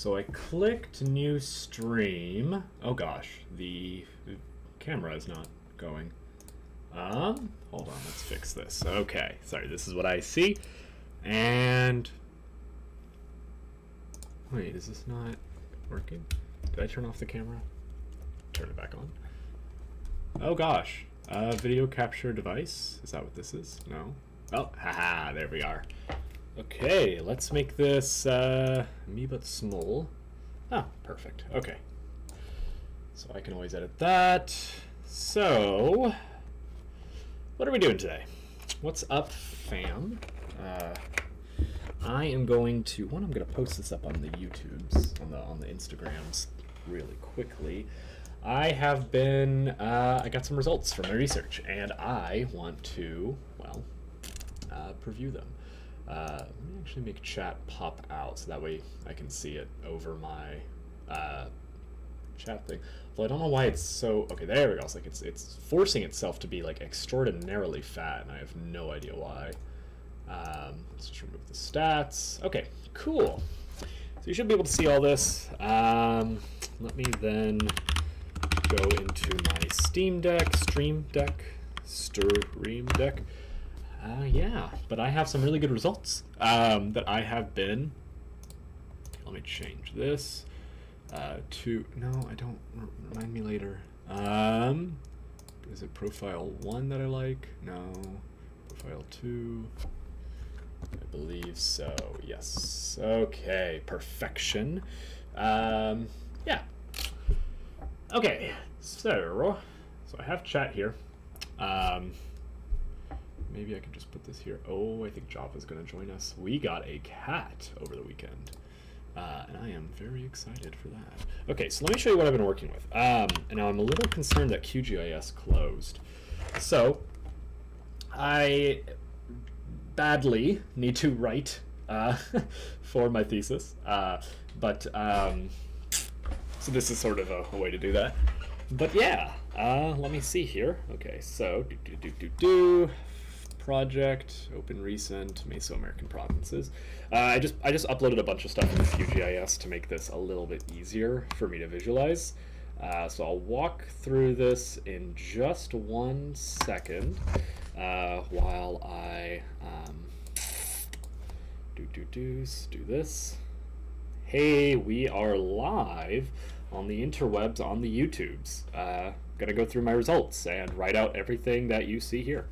So I clicked new stream. Oh gosh, the camera is not going. Um, hold on, let's fix this. Okay, sorry, this is what I see. And wait, is this not working? Did I turn off the camera? Turn it back on. Oh gosh, uh, video capture device. Is that what this is? No. Oh, haha, there we are. Okay, let's make this uh, me but small. Ah, perfect. Okay. So I can always edit that. So, what are we doing today? What's up, fam? Uh, I am going to one. I'm going to post this up on the YouTubes, on the on the Instagrams, really quickly. I have been. Uh, I got some results from my research, and I want to well uh, preview them. Uh, let me actually make chat pop out so that way I can see it over my uh, chat thing. Well, I don't know why it's so. Okay, there we go. It's like it's it's forcing itself to be like extraordinarily fat, and I have no idea why. Um, let's just remove the stats. Okay, cool. So you should be able to see all this. Um, let me then go into my Steam Deck, Stream Deck, Stream Deck. Uh, yeah, but I have some really good results um, that I have been. Let me change this uh, to. No, I don't. Remind me later. Um, is it profile one that I like? No. Profile two. I believe so. Yes. Okay. Perfection. Um, yeah. Okay. So, so I have chat here. Um, maybe I can just put this here. Oh, I think Java's going to join us. We got a cat over the weekend. Uh, and I am very excited for that. Okay, so let me show you what I've been working with. Um, and now I'm a little concerned that QGIS closed. So I badly need to write uh, for my thesis. Uh, but um, so this is sort of a, a, way to do that. But yeah, uh, let me see here. Okay, so do do do do do project, open recent, Mesoamerican provinces. Uh, I just I just uploaded a bunch of stuff into QGIS to make this a little bit easier for me to visualize. Uh, so I'll walk through this in just one second uh, while I um, do do do do this. Hey, we are live on the interwebs on the YouTubes. Uh, gonna go through my results and write out everything that you see here.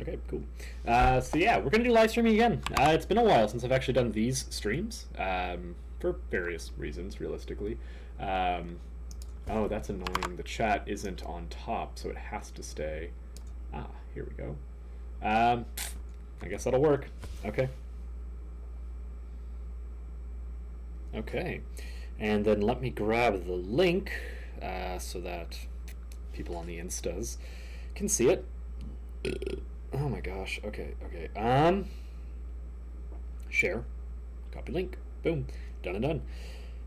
Okay, cool. Uh, so yeah, we're gonna do live streaming again. Uh, it's been a while since I've actually done these streams um, for various reasons, realistically. Um, oh, that's annoying. The chat isn't on top, so it has to stay. Ah, here we go. Um, I guess that'll work. Okay. Okay, and then let me grab the link uh, so that people on the instas can see it. Oh my gosh. Okay, okay. Um share. Copy link. Boom. Done and done.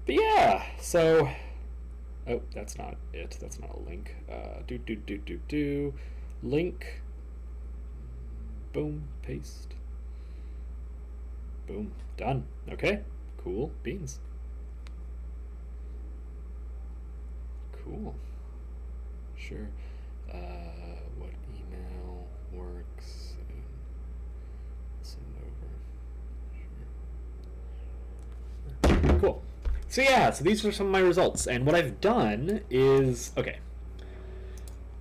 But yeah, so oh, that's not it. That's not a link. Uh do do do do do link. Boom, paste. Boom. Done. Okay. Cool. Beans. Cool. Sure. Uh what email works and send over. Sure. Cool. So yeah, so these are some of my results, and what I've done is okay.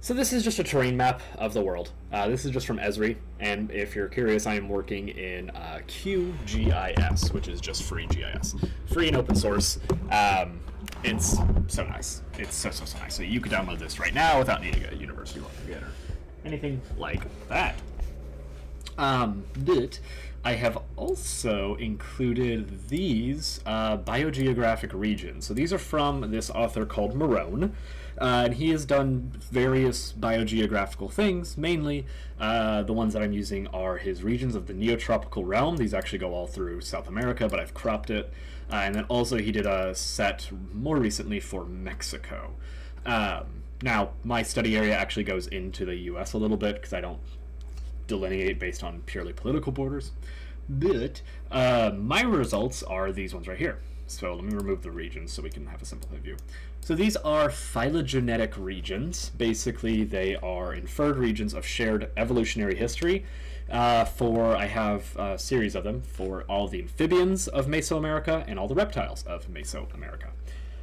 So this is just a terrain map of the world. Uh, this is just from Esri, and if you're curious, I am working in uh, QGIS, which is just free GIS, free and open source. Um, it's so nice. It's so so so nice. So you could download this right now without needing a university login or anything like that. Um, but I have also included these uh, biogeographic regions. So these are from this author called Morrone, uh, and he has done various biogeographical things. Mainly, uh, the ones that I'm using are his regions of the Neotropical realm. These actually go all through South America, but I've cropped it. Uh, and then also he did a set more recently for Mexico. Um, now, my study area actually goes into the U.S. a little bit because I don't delineate based on purely political borders. But uh, my results are these ones right here. So let me remove the regions so we can have a simplified view. So these are phylogenetic regions. Basically, they are inferred regions of shared evolutionary history. Uh, for I have a series of them for all the amphibians of Mesoamerica and all the reptiles of Mesoamerica.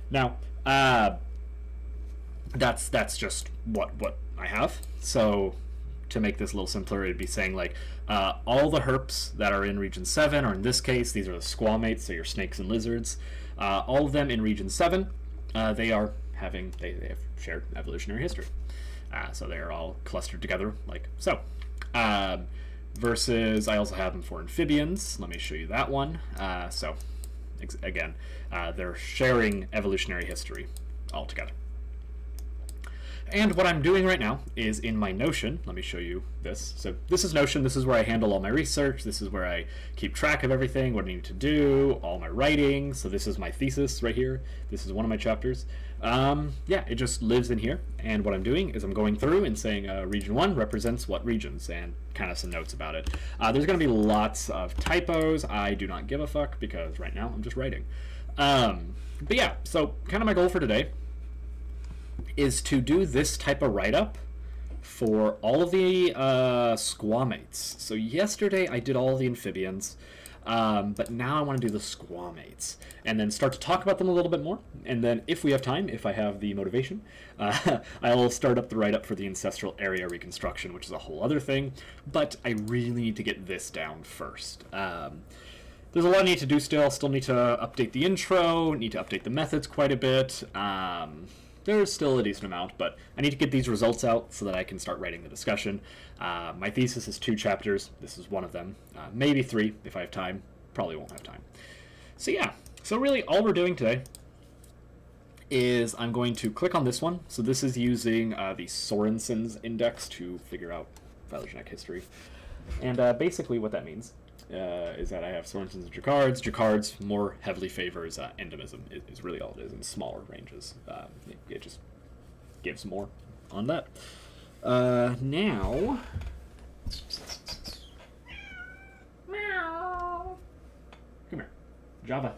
Now, uh, that's that's just what what I have. So to make this a little simpler, it'd be saying like uh, all the herps that are in region 7, or in this case, these are the squamates, so your snakes and lizards, uh, all of them in region 7, uh, they are having, they, they have shared evolutionary history. Uh, so they're all clustered together like so. Um, versus, I also have them for amphibians. Let me show you that one. Uh, so, again, uh, they're sharing evolutionary history all together. And what I'm doing right now is in my Notion, let me show you this. So this is Notion, this is where I handle all my research, this is where I keep track of everything, what I need to do, all my writing. So this is my thesis right here. This is one of my chapters. Um, yeah, it just lives in here. And what I'm doing is I'm going through and saying uh, region one represents what regions and kind of some notes about it. Uh, there's going to be lots of typos. I do not give a fuck because right now I'm just writing. Um, but yeah, so kind of my goal for today is to do this type of write-up for all of the uh, squamates. So yesterday I did all the amphibians, um, but now I want to do the squamates, and then start to talk about them a little bit more. And then if we have time, if I have the motivation, uh, I'll start up the write-up for the ancestral area reconstruction, which is a whole other thing. But I really need to get this down first. Um, there's a lot I need to do still. Still need to update the intro, need to update the methods quite a bit. Um, there's still a decent amount, but I need to get these results out so that I can start writing the discussion. Uh, my thesis is two chapters. This is one of them. Uh, maybe three if I have time. Probably won't have time. So yeah, so really all we're doing today is I'm going to click on this one. So this is using uh, the Sorensen's index to figure out phylogenetic history. And uh, basically what that means uh, is that I have Sorensen's and Jaccard's. Jaccard's more heavily favors uh, endemism, is, is, really all it is, in smaller ranges. Um, it, it, just gives more on that. Uh, now. Meow. Come here. Java.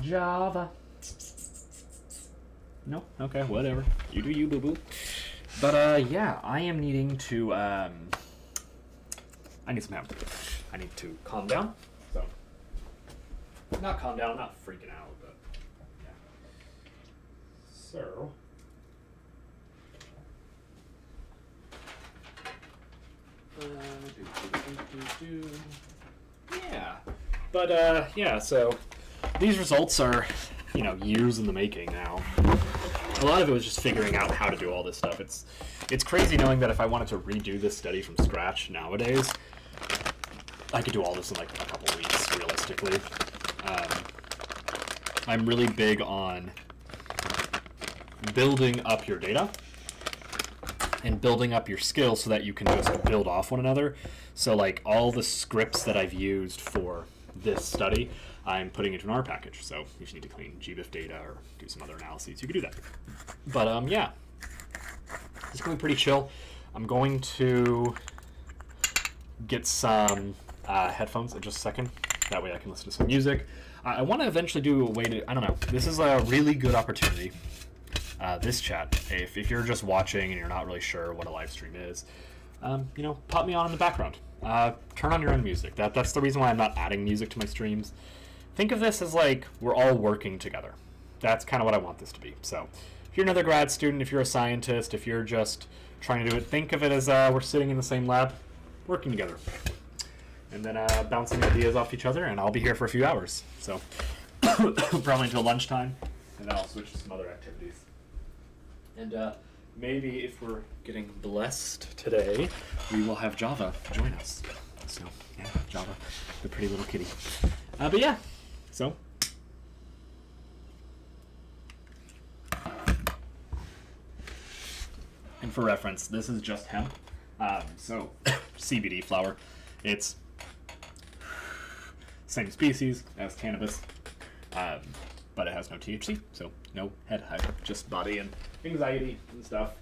Java. No? Okay, whatever. You do you, boo boo. But uh, yeah, I am needing to. Um, I need some help. I need to calm down. So, not calm down, not freaking out, but yeah. So. Uh, do, do, do, yeah, but uh, yeah. So these results are, you know, years in the making now a lot of it was just figuring out how to do all this stuff. It's it's crazy knowing that if I wanted to redo this study from scratch nowadays, I could do all this in like a couple weeks, realistically. Um, I'm really big on building up your data and building up your skills so that you can just build off one another. So like all the scripts that I've used for this study, I'm putting it into an R package. So if you need to clean GBIF data or do some other analyses, you can do that. But um, yeah, it's going pretty chill. I'm going to get some uh, headphones in just a second. That way I can listen to some music. Uh, I want to eventually do a way to, I don't know, this is a really good opportunity, uh, this chat. If, if you're just watching and you're not really sure what a live stream is, um, you know, pop me on in the background. Uh, turn on your own music. That, that's the reason why I'm not adding music to my streams think of this as like we're all working together. That's kind of what I want this to be. So if you're another grad student, if you're a scientist, if you're just trying to do it, think of it as uh, we're sitting in the same lab, working together. And then uh, bouncing ideas off each other, and I'll be here for a few hours. So probably until lunchtime, and then I'll switch to some other activities. And uh, maybe if we're getting blessed today, we will have Java join us. So, yeah, Java, the pretty little kitty. Uh, but yeah, so. And for reference, this is just hemp. Um, so, CBD flower. It's same species as cannabis, um, but it has no THC, so no head high, just body and anxiety and stuff.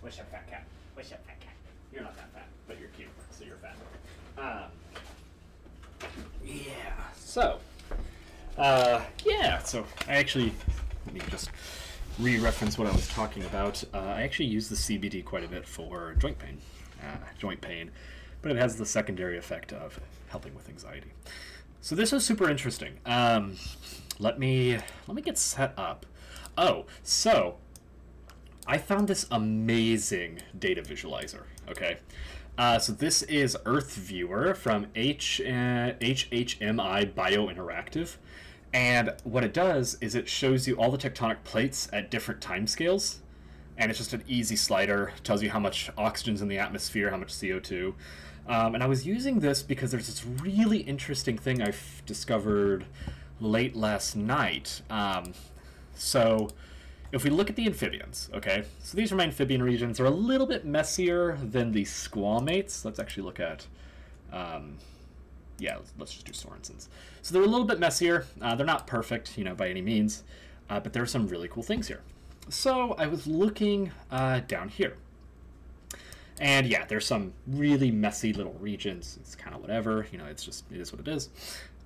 What's up, fat cat? What's up, fat cat? You're not that fat, but you're cute, so you're fat. Um, yeah. So, uh, yeah. So I actually let me just re-reference what I was talking about. Uh, I actually use the CBD quite a bit for joint pain, uh, joint pain, but it has the secondary effect of helping with anxiety. So this is super interesting. Um, let me let me get set up. Oh, so I found this amazing data visualizer. Okay, uh, so this is Earth Viewer from H uh, HHMI Bio Interactive. And what it does is it shows you all the tectonic plates at different time scales. And it's just an easy slider, tells you how much oxygen's in the atmosphere, how much CO2. Um, and I was using this because there's this really interesting thing I discovered late last night. Um, so if we look at the amphibians, okay, so these are my amphibian regions. They're a little bit messier than the squamates. Let's actually look at um, yeah, let's just do Sorensen's. So they're a little bit messier. Uh, they're not perfect, you know, by any means, uh, but there are some really cool things here. So I was looking uh, down here. And yeah, there's some really messy little regions. It's kind of whatever, you know, it's just, it is what it is.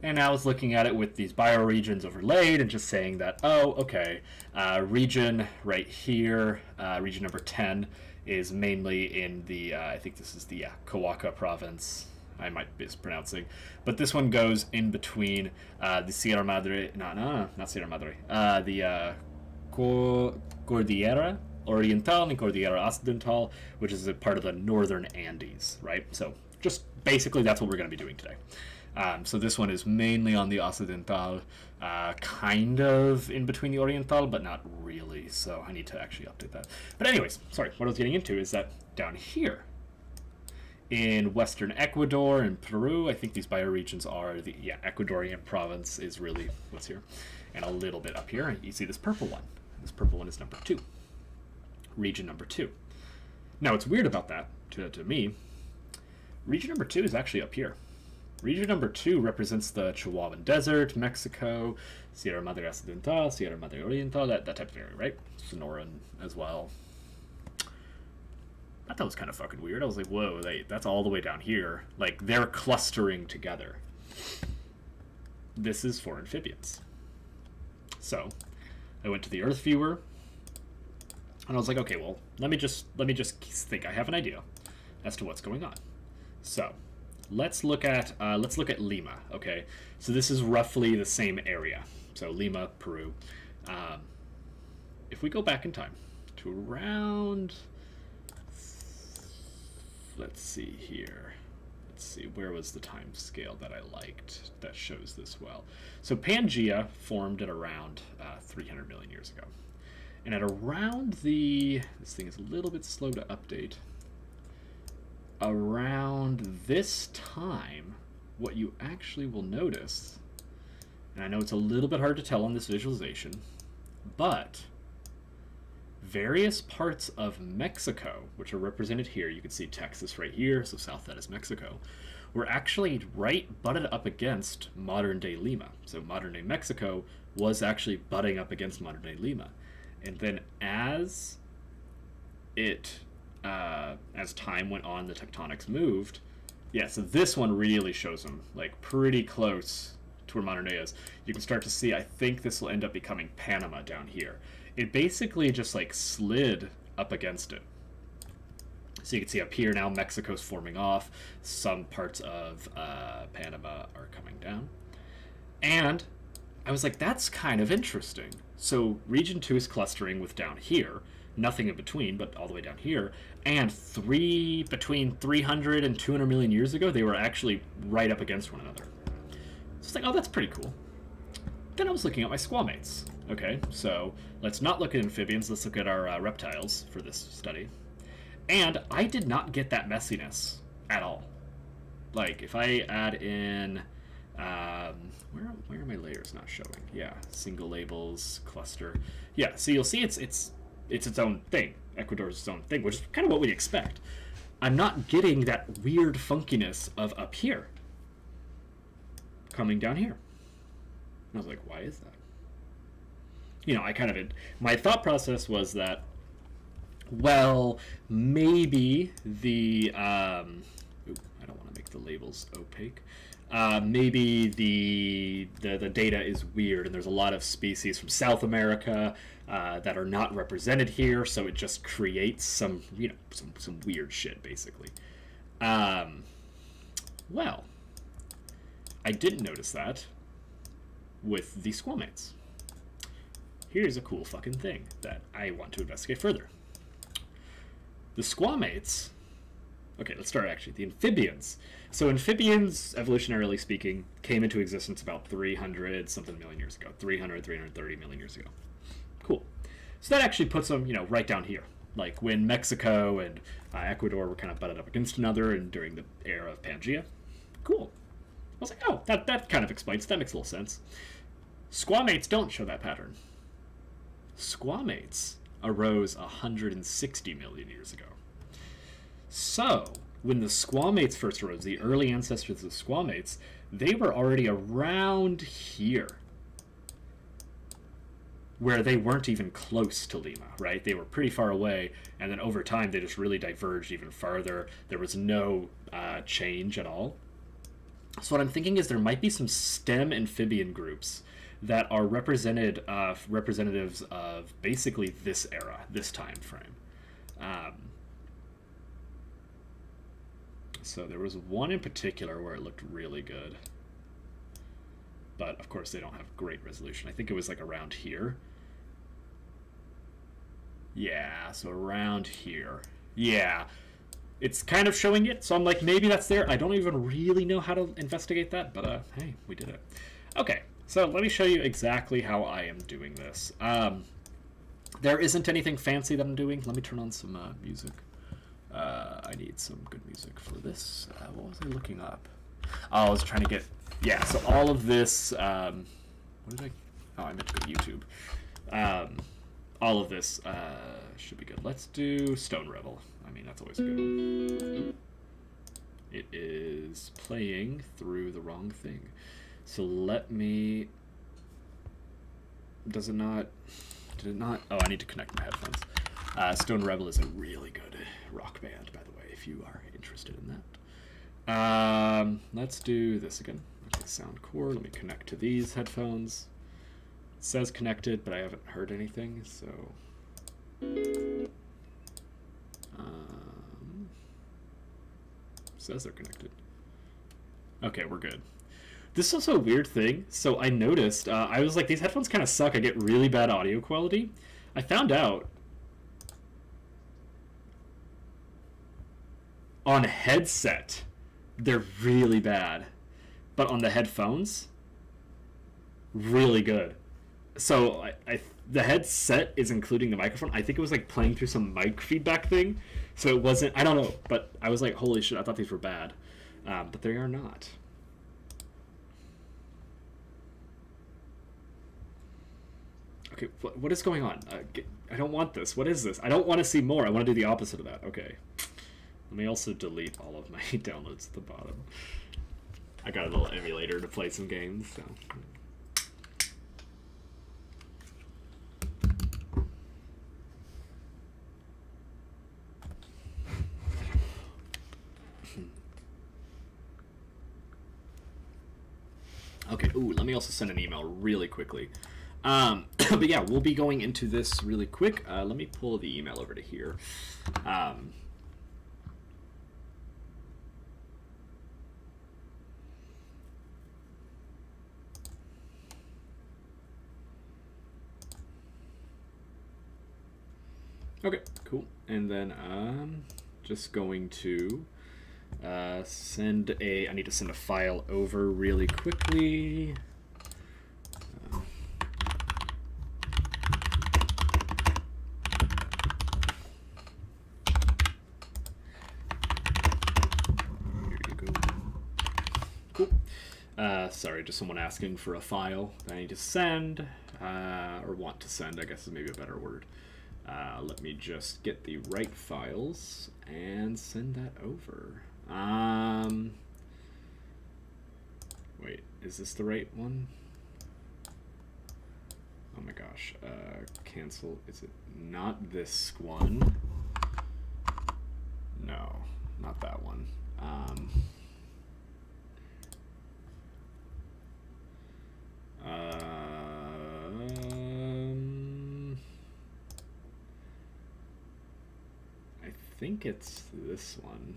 And I was looking at it with these bioregions overlaid and just saying that, oh, okay, uh, region right here, uh, region number 10, is mainly in the, uh, I think this is the yeah, Kawaka province, I might be mispronouncing, but this one goes in between uh, the Sierra Madre, no, no, not Sierra Madre, uh, the uh, Cordillera Oriental and Cordillera Occidental, which is a part of the northern Andes, right? So just basically that's what we're going to be doing today. Um, so this one is mainly on the Occidental, uh, kind of in between the Oriental, but not really. So I need to actually update that. But anyways, sorry, what I was getting into is that down here, in western Ecuador and Peru. I think these bioregions are the yeah Ecuadorian province is really what's here, and a little bit up here. You see this purple one. This purple one is number two. Region number two. Now what's weird about that to, to me, region number two is actually up here. Region number two represents the Chihuahuan Desert, Mexico, Sierra Madre Occidental, Sierra Madre Oriental, that, that type of area, right? Sonoran as well, I thought that was kind of fucking weird. I was like, whoa, they, that's all the way down here. Like, they're clustering together. This is for amphibians. So, I went to the Earth Viewer, and I was like, okay, well, let me just let me just think. I have an idea as to what's going on. So, let's look at uh, let's look at Lima. Okay, so this is roughly the same area. So Lima, Peru. Um, if we go back in time to around let's see here. Let's see, where was the time scale that I liked that shows this well? So Pangea formed at around uh, 300 million years ago. And at around the, this thing is a little bit slow to update, around this time, what you actually will notice, and I know it's a little bit hard to tell on this visualization, but various parts of Mexico, which are represented here, you can see Texas right here, so south that is Mexico, were actually right butted up against modern day Lima. So modern day Mexico was actually butting up against modern day Lima. And then as it, uh, as time went on, the tectonics moved. Yeah, so this one really shows them like pretty close to where modern day is. You can start to see, I think this will end up becoming Panama down here it basically just like slid up against it. So you can see up here now Mexico's forming off. Some parts of uh, Panama are coming down. And I was like, that's kind of interesting. So region 2 is clustering with down here. Nothing in between, but all the way down here. And three between 300 and 200 million years ago, they were actually right up against one another. So it's like, oh, that's pretty cool. Then I was looking at my squamates. Okay, so let's not look at amphibians, let's look at our uh, reptiles for this study. And I did not get that messiness at all. Like, if I add in, um, where, where are my layers not showing? Yeah, single labels, cluster. Yeah, so you'll see it's, it's, it's its own thing. Ecuador's its own thing, which is kind of what we'd expect. I'm not getting that weird funkiness of up here coming down here. I was like, why is that? you know, I kind of my thought process was that well, maybe the um, ooh, I don't want to make the labels opaque. Uh, maybe the, the the data is weird, and there's a lot of species from South America uh, that are not represented here, so it just creates some you know some some weird shit basically. Um, well, I didn't notice that with the squamates. Here's a cool fucking thing that I want to investigate further. The squamates. Okay, let's start actually. The amphibians. So amphibians, evolutionarily speaking, came into existence about 300 something million years ago. 300, 330 million years ago. Cool. So that actually puts them, you know, right down here. Like when Mexico and uh, Ecuador were kind of butted up against another and during the era of Pangea. Cool. I was like, oh, that, that kind of explains. That makes a little sense. Squamates don't show that pattern. Squamates arose 160 million years ago. So, when the squamates first arose, the early ancestors of squamates, they were already around here. Where they weren't even close to Lima, right? They were pretty far away, and then over time they just really diverged even farther. There was no uh, change at all. So, what I'm thinking is there might be some stem amphibian groups that are represented uh, representatives of basically this era, this time frame. Um, so there was one in particular where it looked really good, but of course they don't have great resolution. I think it was like around here. Yeah, so around here. Yeah, it's kind of showing it, so I'm like, maybe that's there. I don't even really know how to investigate that, but uh, hey, we did it. Okay, so let me show you exactly how I am doing this. Um, there isn't anything fancy that I'm doing. Let me turn on some uh, music. Uh, I need some good music for this. Uh, what was I looking up? Oh, I was trying to get... Yeah, so all of this... Um, what did I... Oh, I meant to go to YouTube. Um, all of this uh, should be good. Let's do Stone Rebel. I mean, that's always good. It is playing through the wrong thing. So let me. Does it not? Did it not? Oh, I need to connect my headphones. Uh, Stone Rebel is a really good rock band, by the way, if you are interested in that. Um, let's do this again. Okay, Soundcore. Let me connect to these headphones. It says connected, but I haven't heard anything, so. Um, says they're connected. Okay, we're good. This is also a weird thing. So I noticed, uh, I was like, these headphones kind of suck. I get really bad audio quality. I found out on headset, they're really bad. But on the headphones, really good. So I, I the headset is including the microphone. I think it was like playing through some mic feedback thing. So it wasn't, I don't know, but I was like, holy shit, I thought these were bad. Um, but they are not. Okay, what, what is going on? Uh, get, I don't want this. What is this? I don't want to see more. I want to do the opposite of that. Okay. Let me also delete all of my downloads at the bottom. I got a little emulator to play some games, so. Okay, ooh, let me also send an email really quickly. Um, but yeah, we'll be going into this really quick. Uh, let me pull the email over to here. Um, okay, cool. And then I'm just going to uh, send a, I need to send a file over really quickly. Uh, sorry, just someone asking for a file that I need to send, uh, or want to send, I guess is maybe a better word. Uh, let me just get the right files and send that over. Um, wait, is this the right one? Oh my gosh. Uh, cancel. Is it not this one? No, not that one. Um, I think it's this one.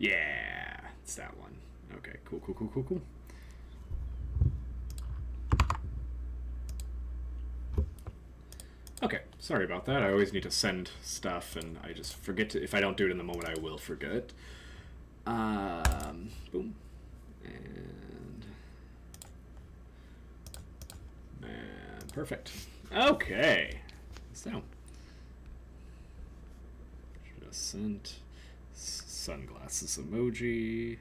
Yeah, it's that one. Okay, cool, cool, cool, cool, cool. Okay, sorry about that. I always need to send stuff, and I just forget to. If I don't do it in the moment, I will forget. Um, boom, and and perfect. Okay, so sent sunglasses emoji.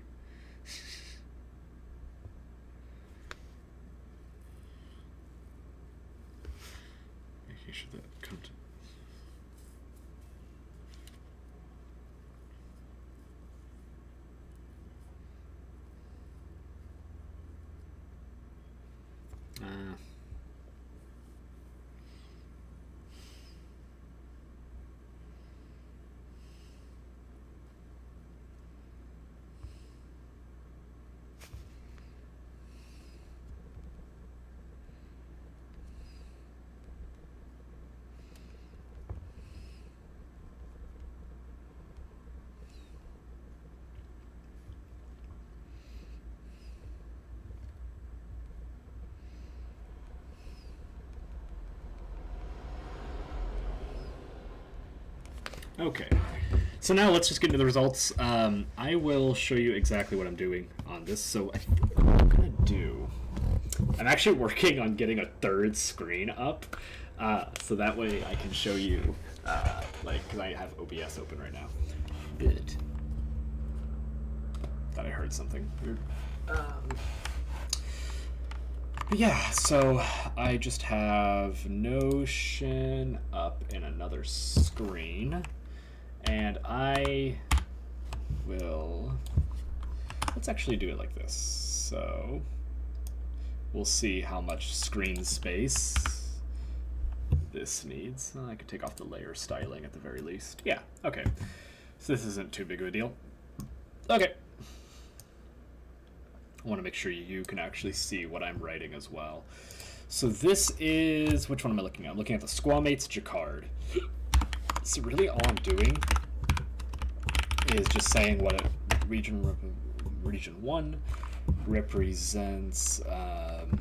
Making sure that come to. Uh, Okay, so now let's just get into the results. Um, I will show you exactly what I'm doing on this. So I think what I'm gonna do, I'm actually working on getting a third screen up, uh, so that way I can show you, uh, like, because I have OBS open right now. Good. Thought I heard something weird. Um, yeah, so I just have Notion up in another screen. And I will, let's actually do it like this. So we'll see how much screen space this needs. Uh, I could take off the layer styling at the very least. Yeah, okay. So this isn't too big of a deal. Okay. I want to make sure you can actually see what I'm writing as well. So this is, which one am I looking at? I'm looking at the Squamates Jaccard. So really all I'm doing is just saying what a region region one represents um,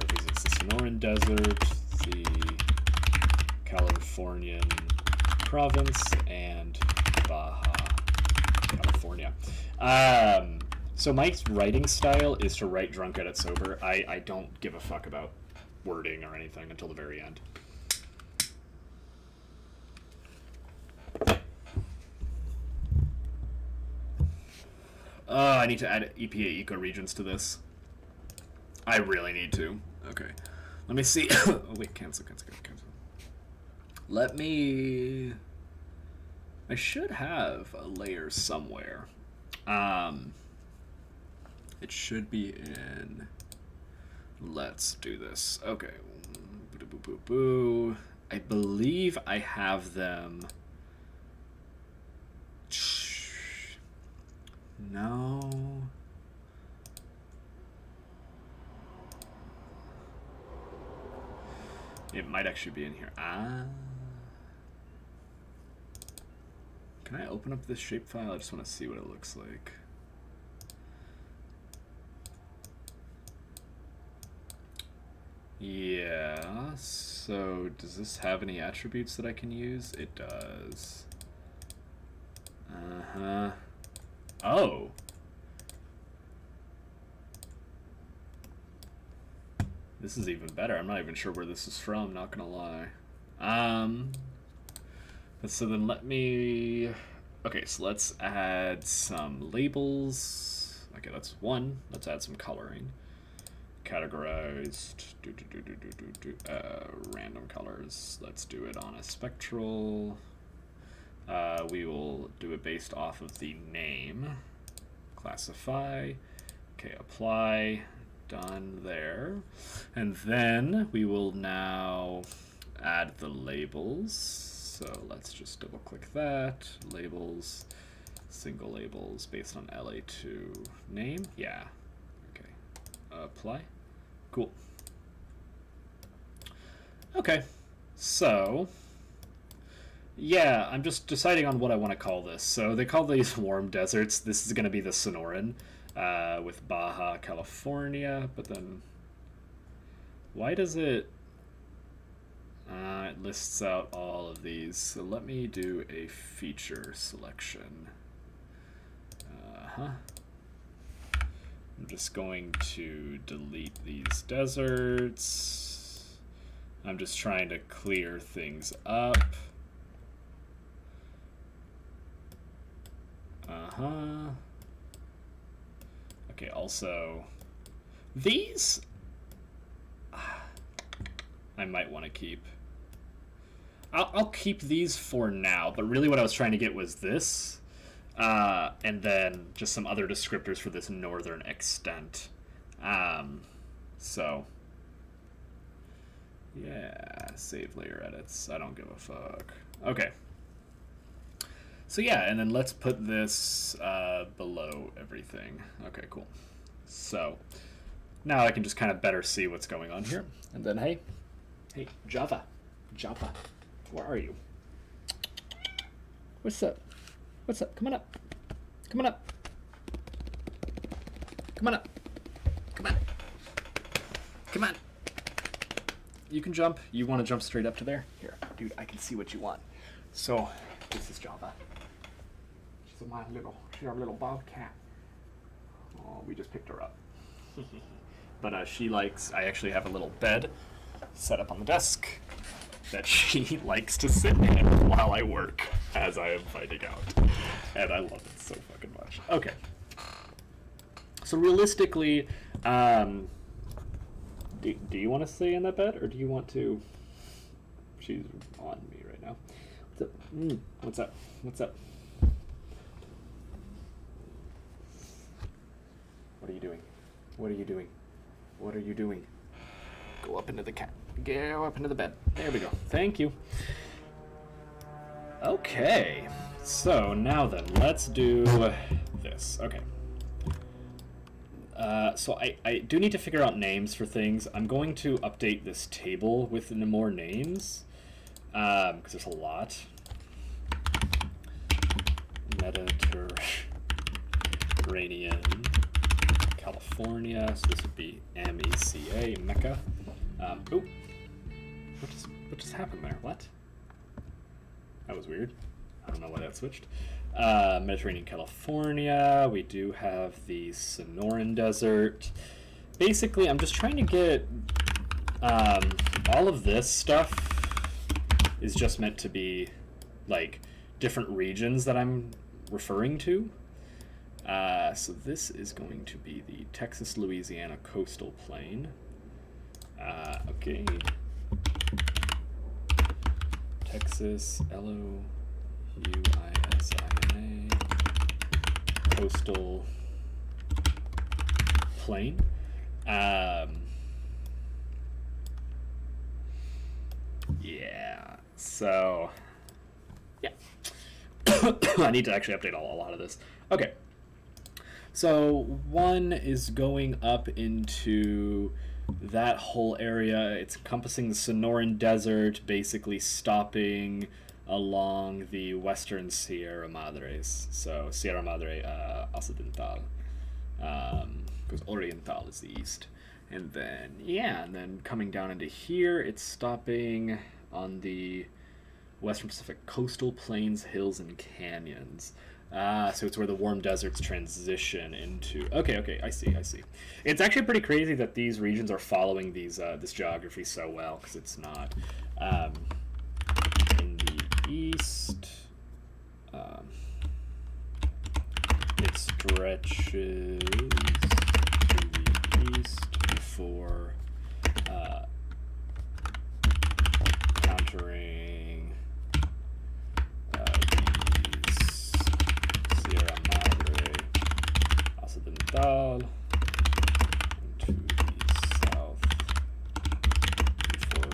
represents the Sonoran Desert, the Californian province, and Baja California. Um, so Mike's writing style is to write drunk, edit sober. I, I don't give a fuck about wording or anything until the very end. Uh, I need to add EPA ecoregions to this. I really need to. Okay. Let me see. oh, wait, cancel, cancel, cancel, cancel. Let me... I should have a layer somewhere. Um, it should be in... Let's do this. Okay. Boo, boo, boo. I believe I have them... No. It might actually be in here. Ah. Can I open up this shapefile? I just want to see what it looks like. Yeah, so does this have any attributes that I can use? It does. Uh-huh. Oh. This is even better. I'm not even sure where this is from, not gonna lie. Um, so then let me... Okay, so let's add some labels. Okay, that's one. Let's add some coloring. Categorized, do, do, do, do, do, do, do, uh, random colors. Let's do it on a spectral. Uh, we will do it based off of the name. Classify, Okay, apply, done there. And then we will now add the labels. So let's just double click that. Labels, single labels based on LA2 name. Yeah. Okay. Apply. Cool. Okay. So, yeah, I'm just deciding on what I want to call this. So they call these warm deserts. This is going to be the Sonoran uh, with Baja California, but then why does it uh, it lists out all of these. So let me do a feature selection. Uh-huh. I'm just going to delete these deserts. I'm just trying to clear things up. Uh-huh. Okay, also, these I might want to keep. I'll, I'll keep these for now, but really what I was trying to get was this, uh, and then just some other descriptors for this northern extent. Um, so, yeah, save layer edits. I don't give a fuck. Okay. So yeah, and then let's put this uh, below everything. Okay, cool. So now I can just kind of better see what's going on here. And then, hey, hey, Java, Java. Where are you? What's up? What's up? Come on up. Come on up. Come on up. Come on. Come on. You can jump. You want to jump straight up to there? Here, dude, I can see what you want. So, this is Java. She's my little, she's our little bobcat. Oh, we just picked her up. but uh, she likes, I actually have a little bed set up on the desk that she likes to sit in while I work, as I am finding out. And I love it so fucking much. Okay. So realistically, um, do, do you want to stay in that bed, or do you want to... She's on me right now. What's up? Mm, what's up? What's up? What are you doing? What are you doing? What are you doing? Go up into the cat. Go up into the bed. There we go. Thank you. Okay. So now then, let's do this. Okay. Uh, so I, I do need to figure out names for things. I'm going to update this table with more names, because um, there's a lot. Mediterranean, California, so this would be MECA, Mecca. Um, what just, what just happened there? What? That was weird. I don't know why that switched. Uh, Mediterranean, California. We do have the Sonoran Desert. Basically, I'm just trying to get um, all of this stuff is just meant to be like different regions that I'm referring to. Uh, so this is going to be the Texas Louisiana coastal plain. Uh, okay. Texas, L-O-U-I-S-I-N-A, coastal plain. Um, yeah, so, yeah. I need to actually update all, a lot of this. Okay. So one is going up into that whole area. It's encompassing the Sonoran Desert, basically stopping along the western Sierra Madres. So Sierra Madre uh, Occidental, because um, Oriental is the east. And then, yeah, and then coming down into here, it's stopping on the Western Pacific coastal plains, hills, and canyons. Ah, so it's where the warm deserts transition into. Okay, okay, I see, I see. It's actually pretty crazy that these regions are following these uh, this geography so well because it's not. Um, in the east, um, it stretches to the east before uh, countering Dal, to the south before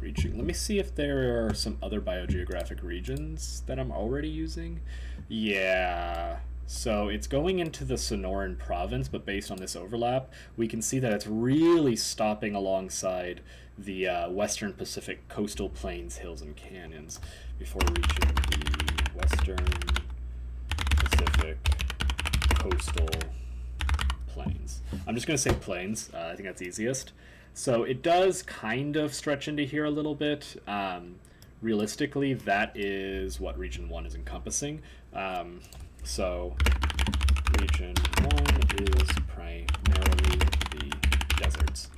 reaching. Let me see if there are some other biogeographic regions that I'm already using. Yeah. So it's going into the Sonoran province, but based on this overlap, we can see that it's really stopping alongside the uh, Western Pacific coastal plains, hills, and canyons before reaching the Western Pacific coastal plains. I'm just going to say planes. Uh, I think that's easiest. So it does kind of stretch into here a little bit. Um, realistically, that is what Region 1 is encompassing. Um, so Region 1 is primarily the deserts,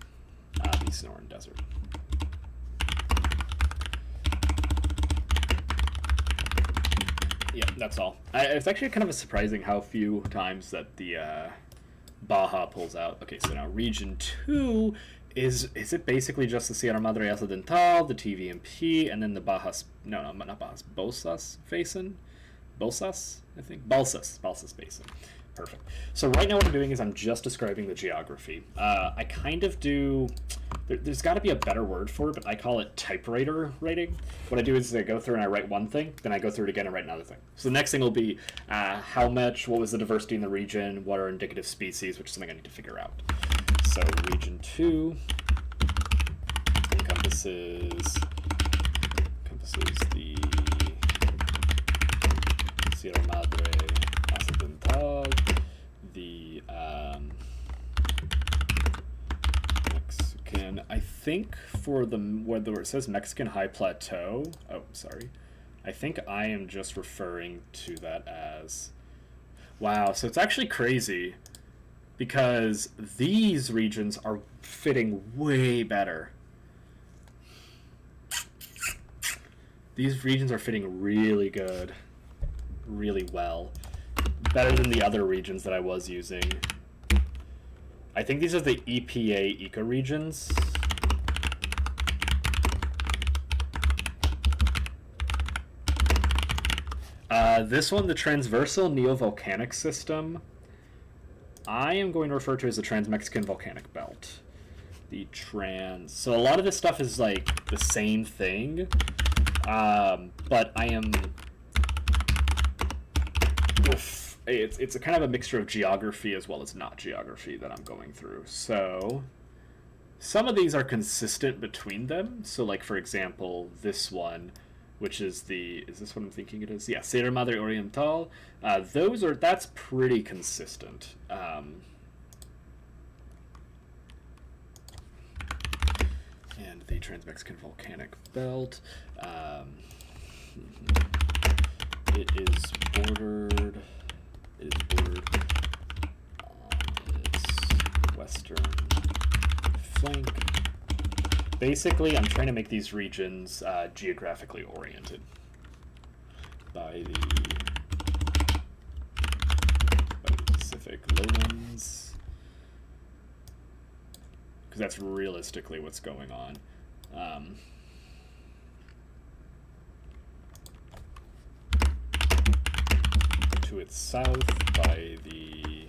uh, the Sonoran Desert. Yeah, that's all. I, it's actually kind of surprising how few times that the uh, Baja pulls out. Okay, so now region two is is it basically just the Sierra Madre Occidental, the TVMP, and then the Bajas? No, no, not Bajas. Bosas Basin, Bosas, I think. Balsas, Balsas Basin. Perfect. So right now what I'm doing is I'm just describing the geography. Uh, I kind of do, there, has got to be a better word for it, but I call it typewriter writing. What I do is I go through and I write one thing, then I go through it again and write another thing. So the next thing will be uh, how much, what was the diversity in the region, what are indicative species, which is something I need to figure out. So region two encompasses, encompasses the Sierra Madre The um, Mexican, I think for the, where it says Mexican High Plateau, oh, sorry, I think I am just referring to that as, wow, so it's actually crazy because these regions are fitting way better. These regions are fitting really good, really well better than the other regions that I was using. I think these are the EPA ecoregions. Uh, this one, the transversal neovolcanic system, I am going to refer to as the Trans-Mexican Volcanic Belt. The trans... So a lot of this stuff is like the same thing, um, but I am... Oof it's it's a kind of a mixture of geography as well as not geography that I'm going through. So some of these are consistent between them. So like for example, this one, which is the is this what I'm thinking it is? Yeah, Sierra Madre Oriental. Uh, those are that's pretty consistent. Um, and the Trans-Mexican Volcanic Belt. Um, it is bordered is bordered on its western flank. Basically, I'm trying to make these regions uh, geographically oriented by the, by the Pacific lowlands, because that's realistically what's going on. Um, to its south by the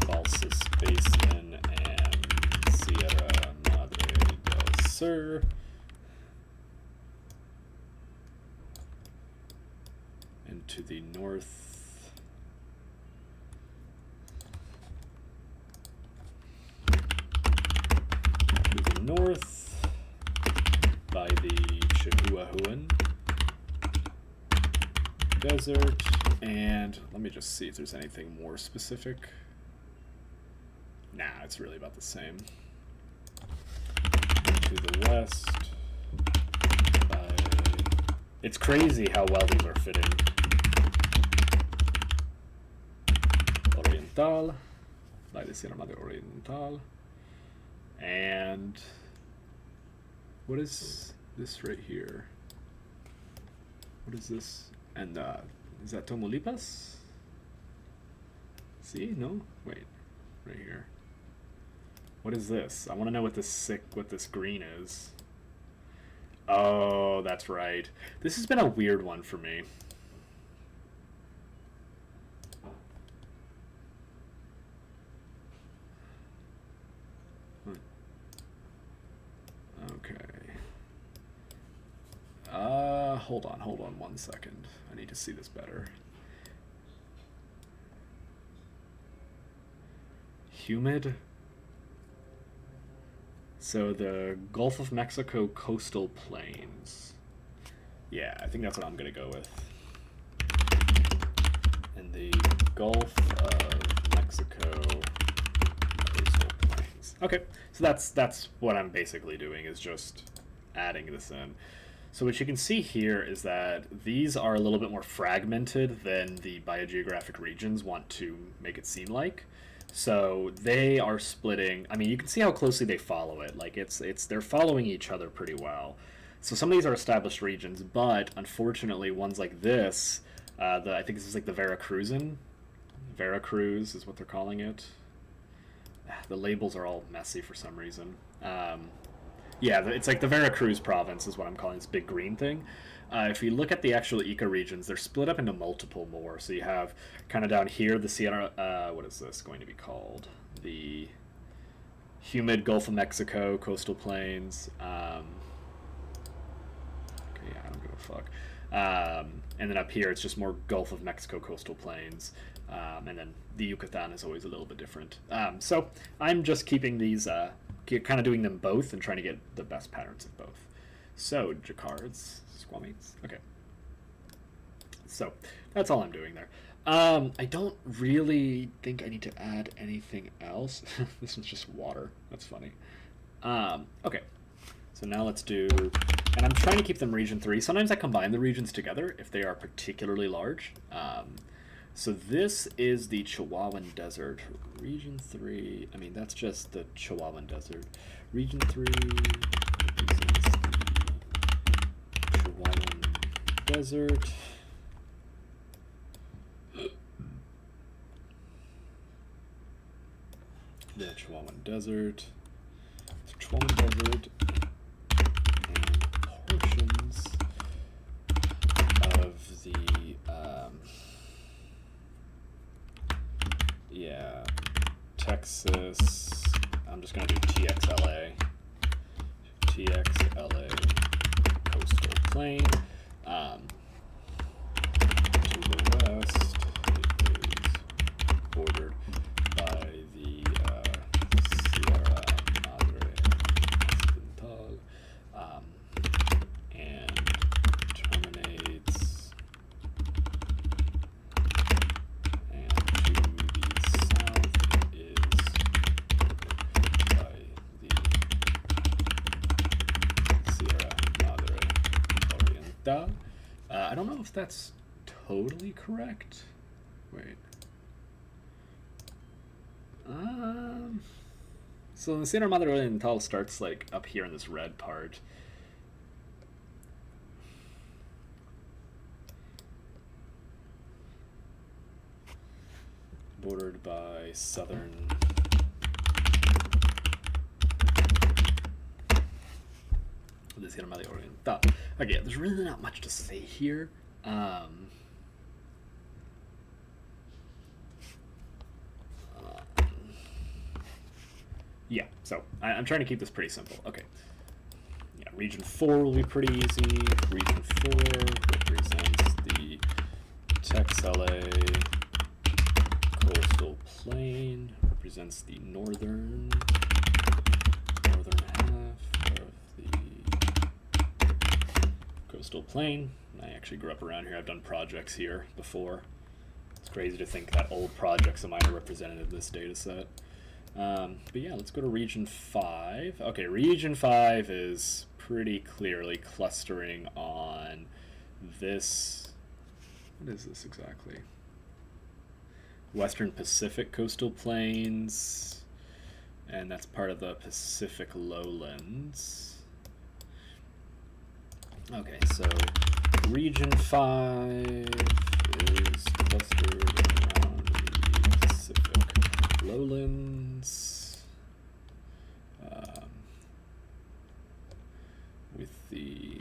Balsas Basin and Sierra Madre del Sur. And to the north to the north by the Chihuahuan desert, and let me just see if there's anything more specific. Nah, it's really about the same. To the west. It's crazy how well these are fitting. Oriental, by the Sierra Madre Oriental. And what is this right here? What is this? and uh, is that Tamaulipas? See, no, wait, right here. What is this? I want to know what this sick, what this green is. Oh, that's right. This has been a weird one for me. Hmm. Okay. Uh, hold on, hold on one second. Need to see this better. Humid. So the Gulf of Mexico coastal plains. Yeah, I think that's what I'm gonna go with. In the Gulf of Mexico coastal plains. Okay, so that's that's what I'm basically doing is just adding this in. So what you can see here is that these are a little bit more fragmented than the biogeographic regions want to make it seem like. So they are splitting. I mean, you can see how closely they follow it. Like it's it's they're following each other pretty well. So some of these are established regions, but unfortunately, ones like this, uh, the I think this is like the Veracruzan. Veracruz is what they're calling it. The labels are all messy for some reason. Um, yeah, it's like the Veracruz province is what I'm calling this big green thing. Uh, if you look at the actual ecoregions, they're split up into multiple more. So you have kind of down here the Sierra. Uh, what is this going to be called? The humid Gulf of Mexico coastal plains. Um, okay, yeah, I don't give a fuck. Um, and then up here, it's just more Gulf of Mexico coastal plains. Um, and then the Yucatan is always a little bit different. Um, so I'm just keeping these, uh, kind of doing them both and trying to get the best patterns of both. So, Jaccard's, Squamates, okay. So, that's all I'm doing there. Um, I don't really think I need to add anything else. this one's just water. That's funny. Um, okay. So now let's do, and I'm trying to keep them region three. Sometimes I combine the regions together if they are particularly large. Um, so this is the Chihuahuan Desert, region three. I mean, that's just the Chihuahuan Desert. Region three Chihuahuan Desert. The Chihuahuan Desert. The Chihuahuan Desert and portions of the um, yeah, Texas. I'm just going to do TXLA. TXLA coastal plain. Um, to the west, it is bordered by the uh, Sierra Madre Occidental um, and terminates and to the south is by the Sierra Madre Oriental. Uh, I don't know if that's totally correct. Wait. Um. So the Sierra Madre Oriental starts like up here in this red part. bordered by southern the Sierra Madre Oriental. Okay, there's really not much to say here. Um, um, yeah, so I, I'm trying to keep this pretty simple. Okay. Yeah, region 4 will be pretty easy. Region 4 represents the TXLA coastal plain represents the northern northern half of the coastal plain. I actually grew up around here. I've done projects here before. It's crazy to think that old projects of mine are represented in this data set. Um, but yeah, let's go to region 5. Okay, region 5 is pretty clearly clustering on this. What is this exactly? Western Pacific coastal plains, and that's part of the Pacific lowlands. Okay, so region 5 is clustered around the Pacific lowlands. Um, with the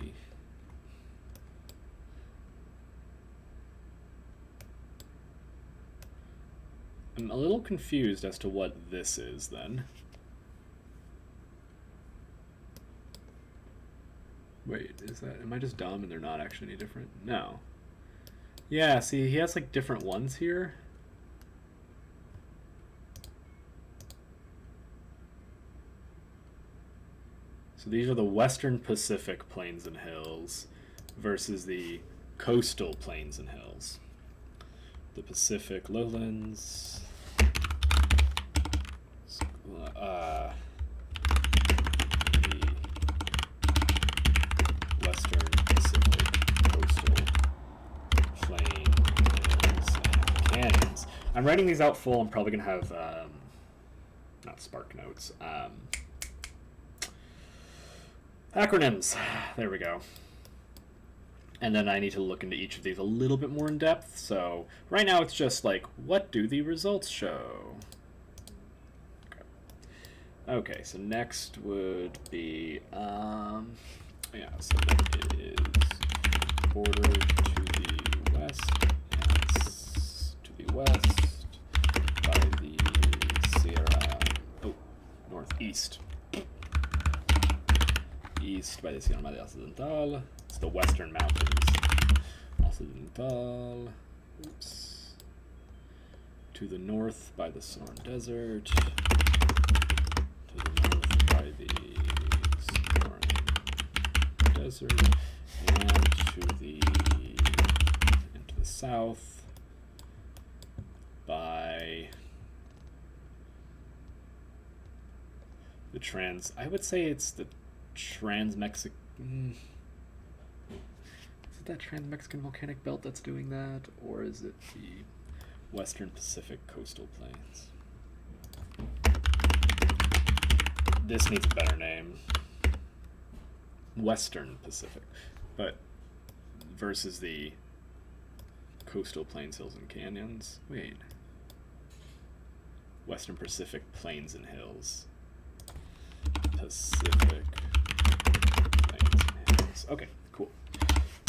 I'm a little confused as to what this is then. Wait, is that? Am I just dumb and they're not actually any different? No. Yeah, see, he has like different ones here. So these are the Western Pacific Plains and Hills versus the coastal plains and hills. The Pacific lowlands. Uh, the Western Pacific coastal plain hills and canyons. I'm writing these out full. I'm probably gonna have um, not spark notes. Um, acronyms. There we go and then I need to look into each of these a little bit more in depth. So right now it's just like, what do the results show? Okay, so next would be, um, yeah, so it is border to the west, west by the Sierra, oh, northeast. East by the Sierra Madre Occidental. It's the Western Mountains. Occidental. Oops. To the north by the Sonoran Desert. To the north by the Sonoran Desert. And to the and to the south by the trans I would say it's the trans Mexican mm, Is it that Trans-Mexican Volcanic Belt that's doing that, or is it the Western Pacific Coastal Plains? This needs a better name. Western Pacific, but versus the coastal plains, hills, and canyons. Wait. Western Pacific Plains and Hills. Pacific Plains and Hills. Okay. Cool.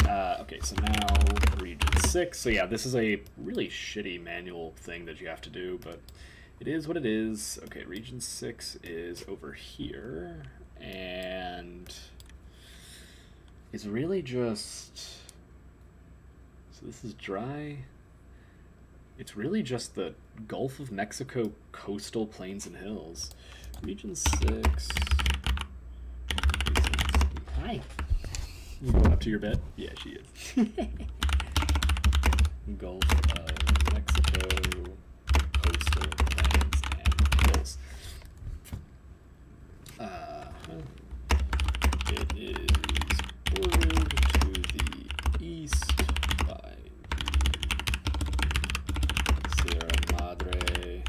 Uh, okay, so now region 6. So yeah, this is a really shitty manual thing that you have to do, but it is what it is. Okay, region 6 is over here, and it's really just... So this is dry. It's really just the Gulf of Mexico coastal plains and hills. Region 6... Hi. You going up to your bed? Yeah, she is. Gulf of Mexico, coastal plains and hills. Uh, it is bordered to the east by the Sierra Madre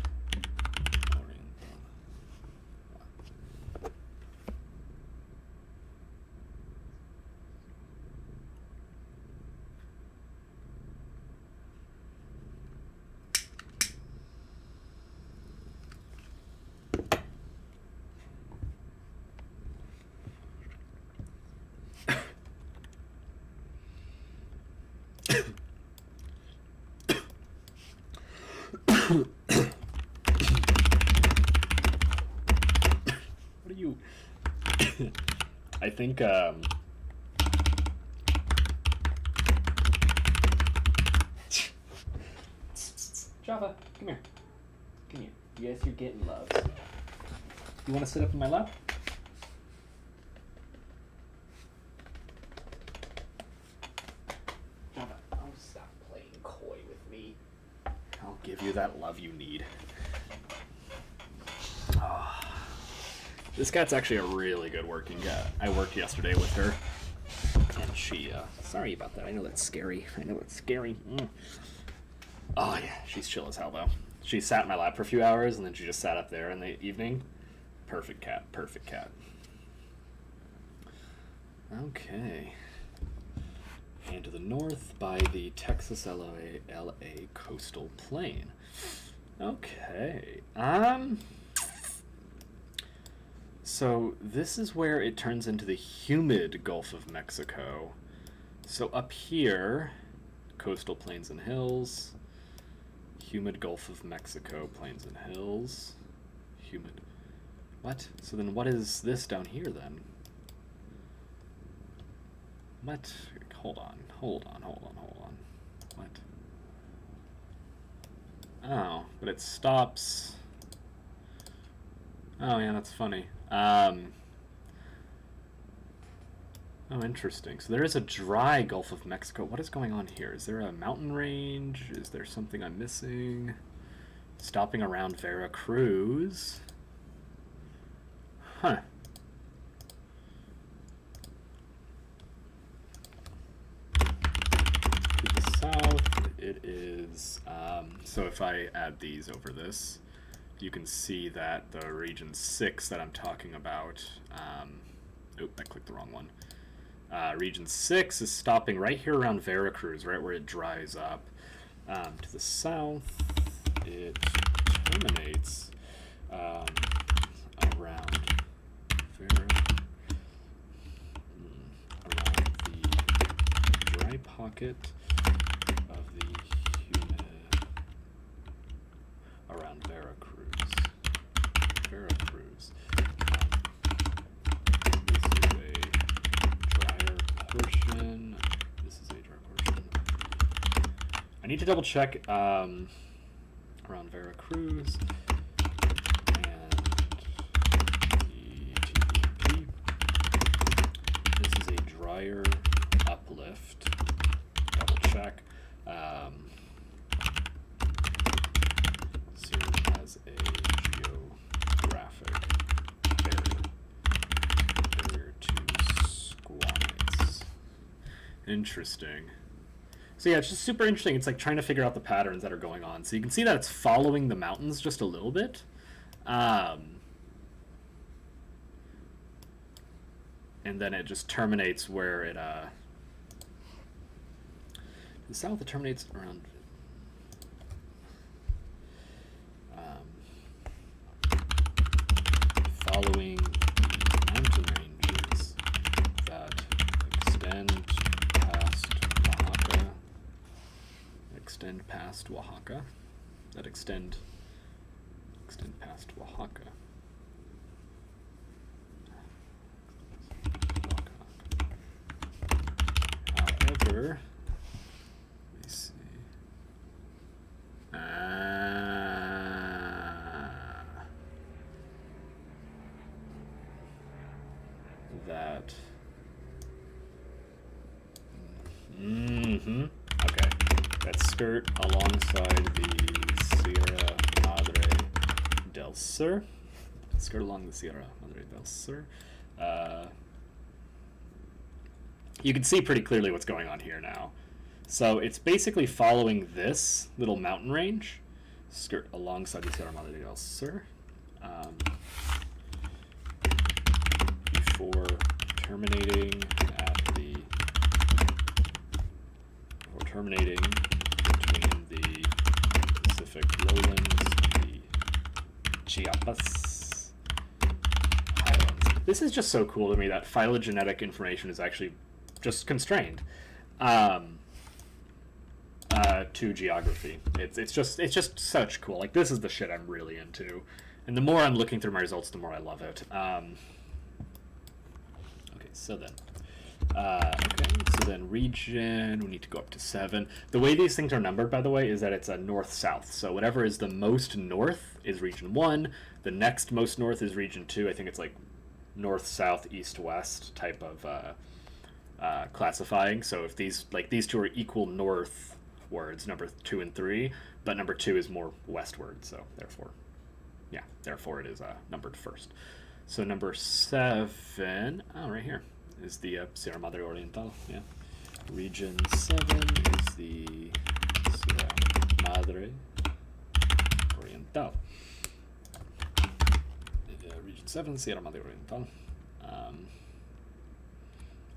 what are you? I think, um... Java, come here. Come here. Yes, you're getting love. You want to sit up in my lap? give you that love you need. Oh. This cat's actually a really good working cat. I worked yesterday with her, and she, uh, sorry about that. I know that's scary. I know it's scary. Mm. Oh, yeah, she's chill as hell, though. She sat in my lap for a few hours, and then she just sat up there in the evening. Perfect cat, perfect cat. Okay and to the north by the Texas LA, LA coastal plain. Okay. Um. So this is where it turns into the humid Gulf of Mexico. So up here, coastal plains and hills, humid Gulf of Mexico, plains and hills, humid. What? So then what is this down here then? what? Hold on, hold on, hold on, hold on. What? Oh, but it stops. Oh yeah, that's funny. Um, oh, interesting. So there is a dry Gulf of Mexico. What is going on here? Is there a mountain range? Is there something I'm missing? Stopping around Veracruz. Huh. To the south, it is. Um, so if I add these over this, you can see that the region 6 that I'm talking about. Um, oh, I clicked the wrong one. Uh, region 6 is stopping right here around Veracruz, right where it dries up. Um, to the south, it terminates um, around Vera, mm, around the dry pocket of the humid around Veracruz. Veracruz. This is a drier portion. This is a dry portion. I need to double check um, around Veracruz and the TPP. This is a drier uplift. Double check. Um, Series has a geographic barrier. Barrier to squamates. Interesting. So yeah, it's just super interesting. It's like trying to figure out the patterns that are going on. So you can see that it's following the mountains just a little bit. Um, and then it just terminates where it, uh, the south it terminates around um, following the mountain ranges that extend past Oaxaca, extend past Oaxaca, that extend extend past Oaxaca. However, let me see. Ah. that. Mm-hmm. Okay. That skirt alongside the Sierra Madre del Sur. Skirt along the Sierra Madre del Sur. Uh, you can see pretty clearly what's going on here now. So it's basically following this little mountain range, skirt alongside the Sierra Madre del Sur, um, before terminating at the, or terminating Pacific lowlands, the Chiapas highlands. This is just so cool to me that phylogenetic information is actually just constrained. Um, uh, to geography. It's it's just it's just such cool. Like this is the shit I'm really into, and the more I'm looking through my results, the more I love it. Um, okay, so then, uh, okay, so then region we need to go up to seven. The way these things are numbered, by the way, is that it's a north south. So whatever is the most north is region one. The next most north is region two. I think it's like north south east west type of. Uh, uh, classifying. So if these like these two are equal north words, number two and three, but number two is more westward. So therefore, yeah, therefore it is uh, numbered first. So number seven, oh, right here is the uh, Sierra Madre Oriental. Yeah, region seven is the Sierra Madre Oriental. Uh, region seven, Sierra Madre Oriental. Um,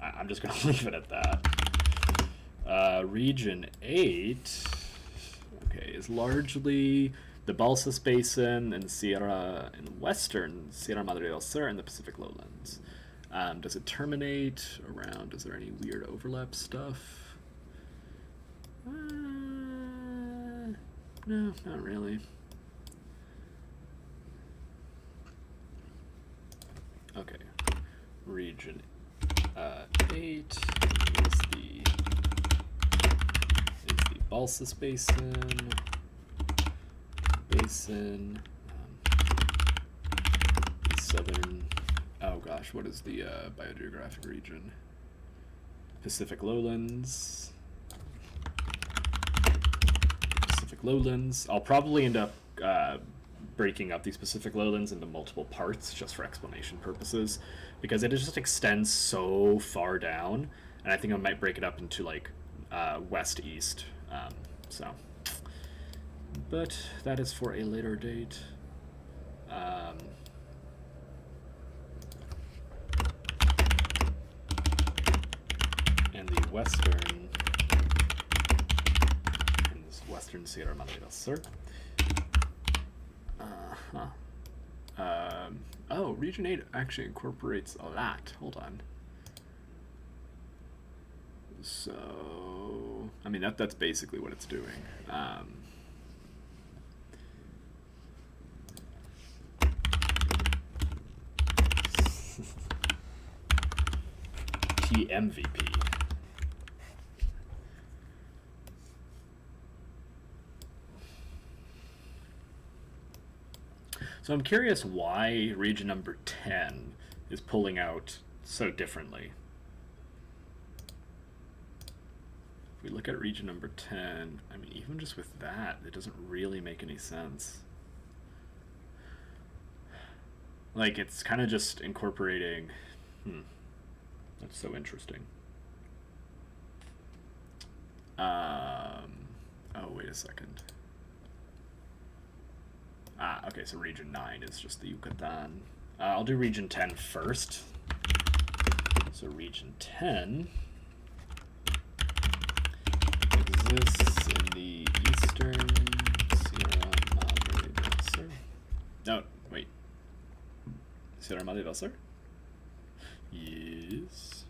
I, I'm just going to leave it at that. Uh, region 8, okay, is largely the Balsas Basin and Sierra and western Sierra Madre del Sur and the Pacific Lowlands. Um, does it terminate around? Is there any weird overlap stuff? Uh, no, not really. Okay, region uh, 8 is the, is the Balsas Basin, Basin, um, southern Oh gosh, what is the uh, biogeographic region? Pacific Lowlands. Pacific Lowlands. I'll probably end up uh, breaking up these Pacific Lowlands into multiple parts just for explanation purposes because it just extends so far down, and I think I might break it up into like uh, west east. Um, so, but that is for a later date. Um, and the western, in this western Sierra Madre del Sur. Uh-huh. Um, oh, Region 8 actually incorporates a lot. Hold on. So, I mean, that that's basically what it's doing. Um. So I'm curious why region number 10 is pulling out so differently. If we look at region number 10, I mean, even just with that, it doesn't really make any sense. Like, it's kind of just incorporating, hmm, that's so interesting. Um, oh, wait a second. Ah, okay, so region 9 is just the Yucatan. Uh, I'll do region 10 first. So region 10 exists in the eastern Sierra Madre del Sur. No, wait. Sierra Madre del Sur? Yes.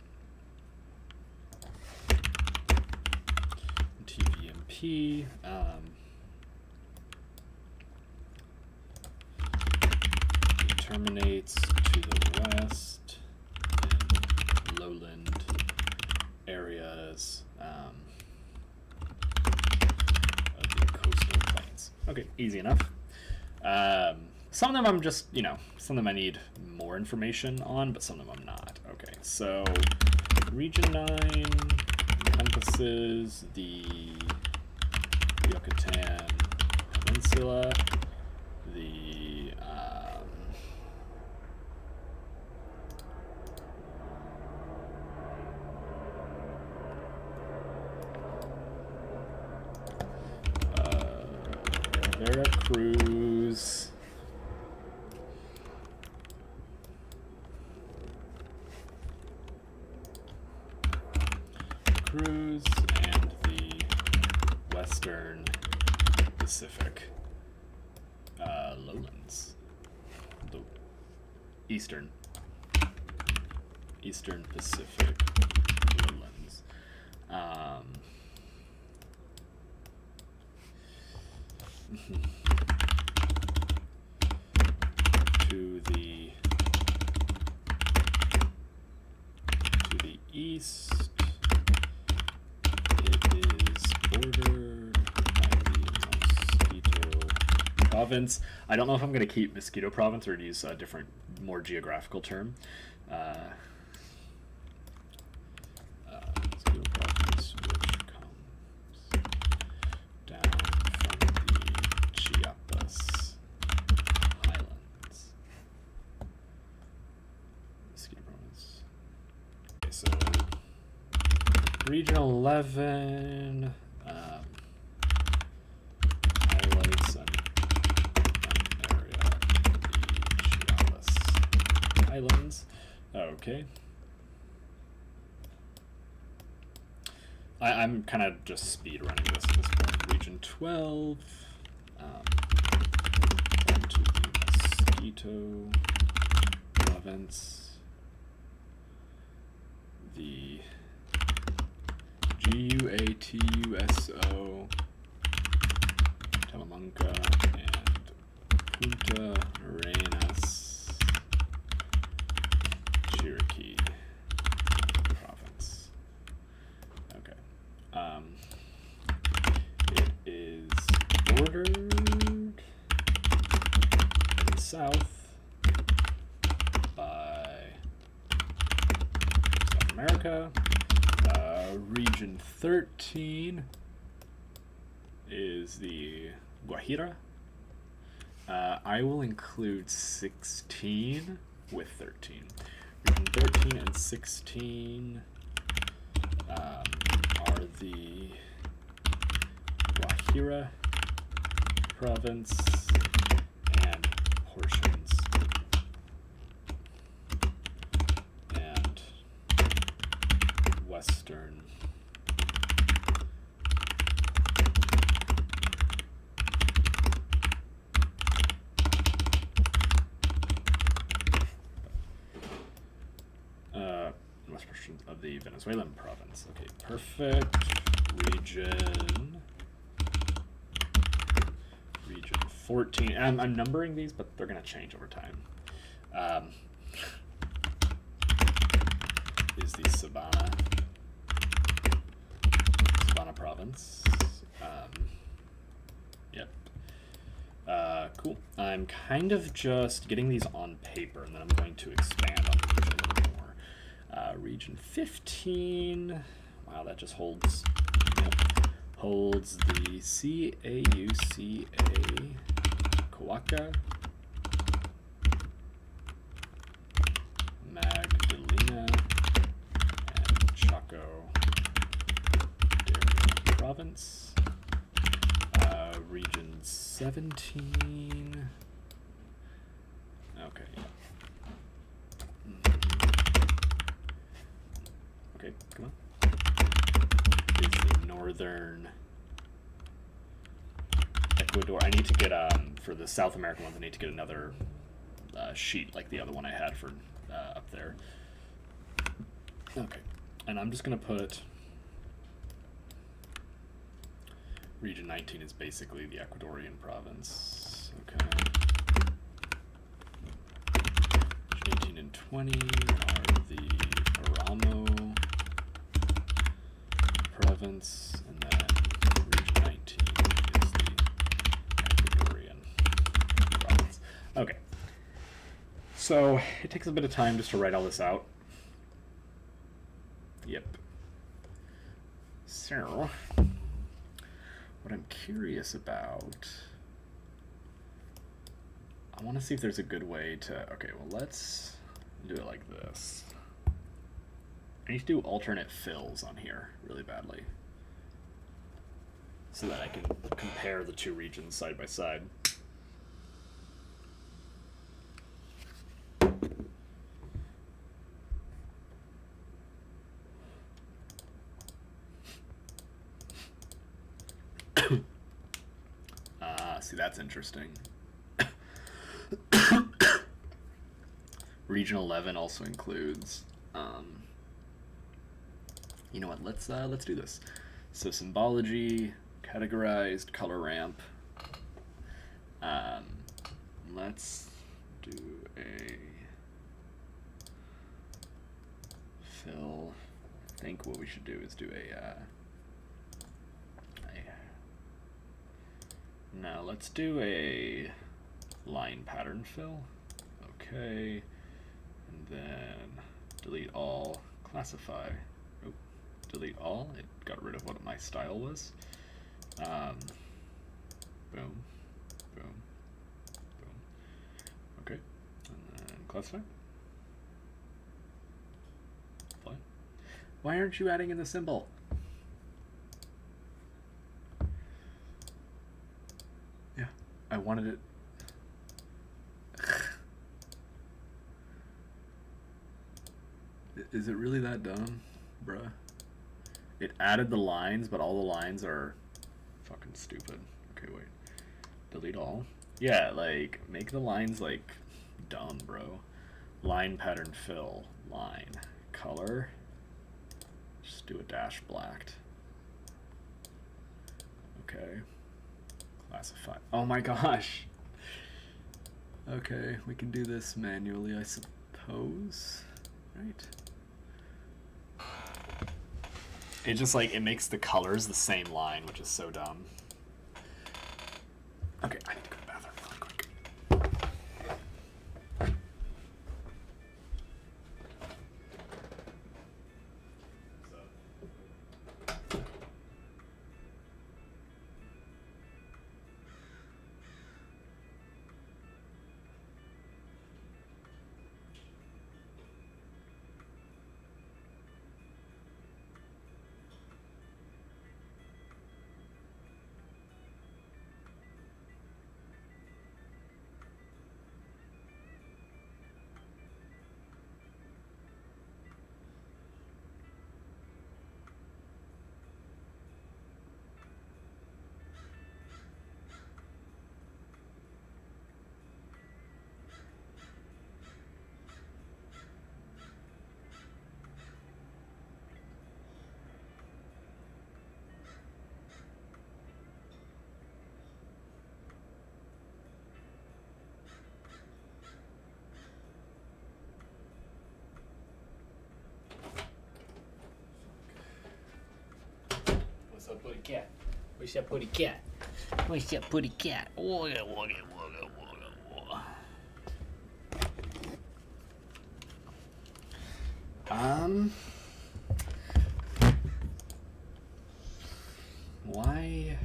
TVMP. Um, terminates to the west in lowland areas um, of the coastal plains. Okay, easy enough. Um, some of them I'm just, you know, some of them I need more information on, but some of them I'm not. Okay, so region 9 encompasses the Yucatan Peninsula, the um, uh, Veracruz. Cruz and the Western Pacific uh, lowlands. The Eastern. Eastern Pacific lowlands. Um, to the to the east it is bordered by the mosquito province. I don't know if i'm going to keep mosquito province or use a different more geographical term. Uh, uh, down from the chiapas highlands mosquito province. Okay so Region 11 um, highlights an, an area of the Chiapas highlands. Okay. I, I'm kind of just speed running this at this point. Region 12. Um, onto the mosquito province. The G U A T U S O, Talamanca, and Punta Arenas, Chiriquí province. Okay. Um, bordered in the south by South America. Uh, region 13 is the Guajira. Uh, I will include 16 with 13. Region 13 and 16 um, are the Guajira province and western uh, west portion of the Venezuelan province. Okay, perfect. Region. Region 14. I'm, I'm numbering these, but they're going to change over time. Um, is the Sabana. Sabana province. Um, yep. Uh, cool. I'm kind of just getting these on paper, and then I'm going to expand on a little more. Uh, region 15. Wow, that just holds. Holds the CAUCA Kawaka. Magdalena and Chocó Darién Province. Uh, region 17. Okay. Okay, come on. Is the northern Ecuador. I need to get, um, for the South American ones, I need to get another uh, sheet like the other one I had for uh, up there. Okay, and I'm just going to put Region 19 is basically the Ecuadorian province. Okay. Region 18 and 20 are the Páramo province, and then Region 19 is the Ecuadorian province. Okay. So it takes a bit of time just to write all this out. Yep. So, what I'm curious about, I want to see if there's a good way to, okay, well, let's do it like this. I need to do alternate fills on here really badly so that I can compare the two regions side by side. Ah, see, that's interesting. Region 11 also includes, um, you know what, let's, uh, let's do this. So symbology, categorized, color ramp. Um, let's do a fill. I think what we should do is do a, uh, Now let's do a line pattern fill. Okay. And then delete all, classify. Oh, delete all. It got rid of what my style was. Um, boom, boom, boom. Okay. And then classify. Apply. Why aren't you adding in the symbol? I wanted it. Is it really that dumb, bruh? It added the lines, but all the lines are fucking stupid. Okay, wait. Delete all. Yeah, like, make the lines, like, dumb, bro. Line pattern fill. Line. Color. Just do a dash blacked. Okay. Classify. Oh my gosh. Okay, we can do this manually, I suppose. Right? It just like, it makes the colors the same line, which is so dumb. Okay, I need Buddy cat? What's up, buddy cat? What's up, buddy cat? Wugga, wugga, wugga, wugga, wugga. Um. Why?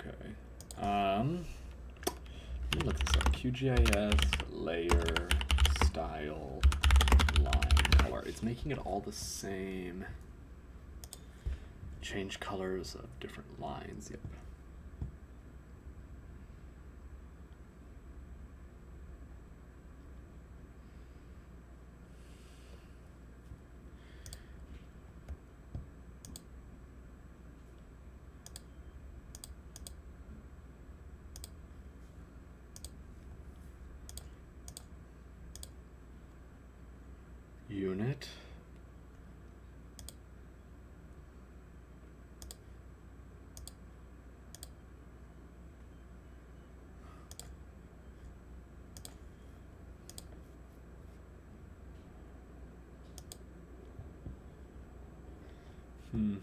Okay. Um. Let me look this up. QGIS layer style line color. It's making it all the same. Change colors of different lines. Yep. Hmm.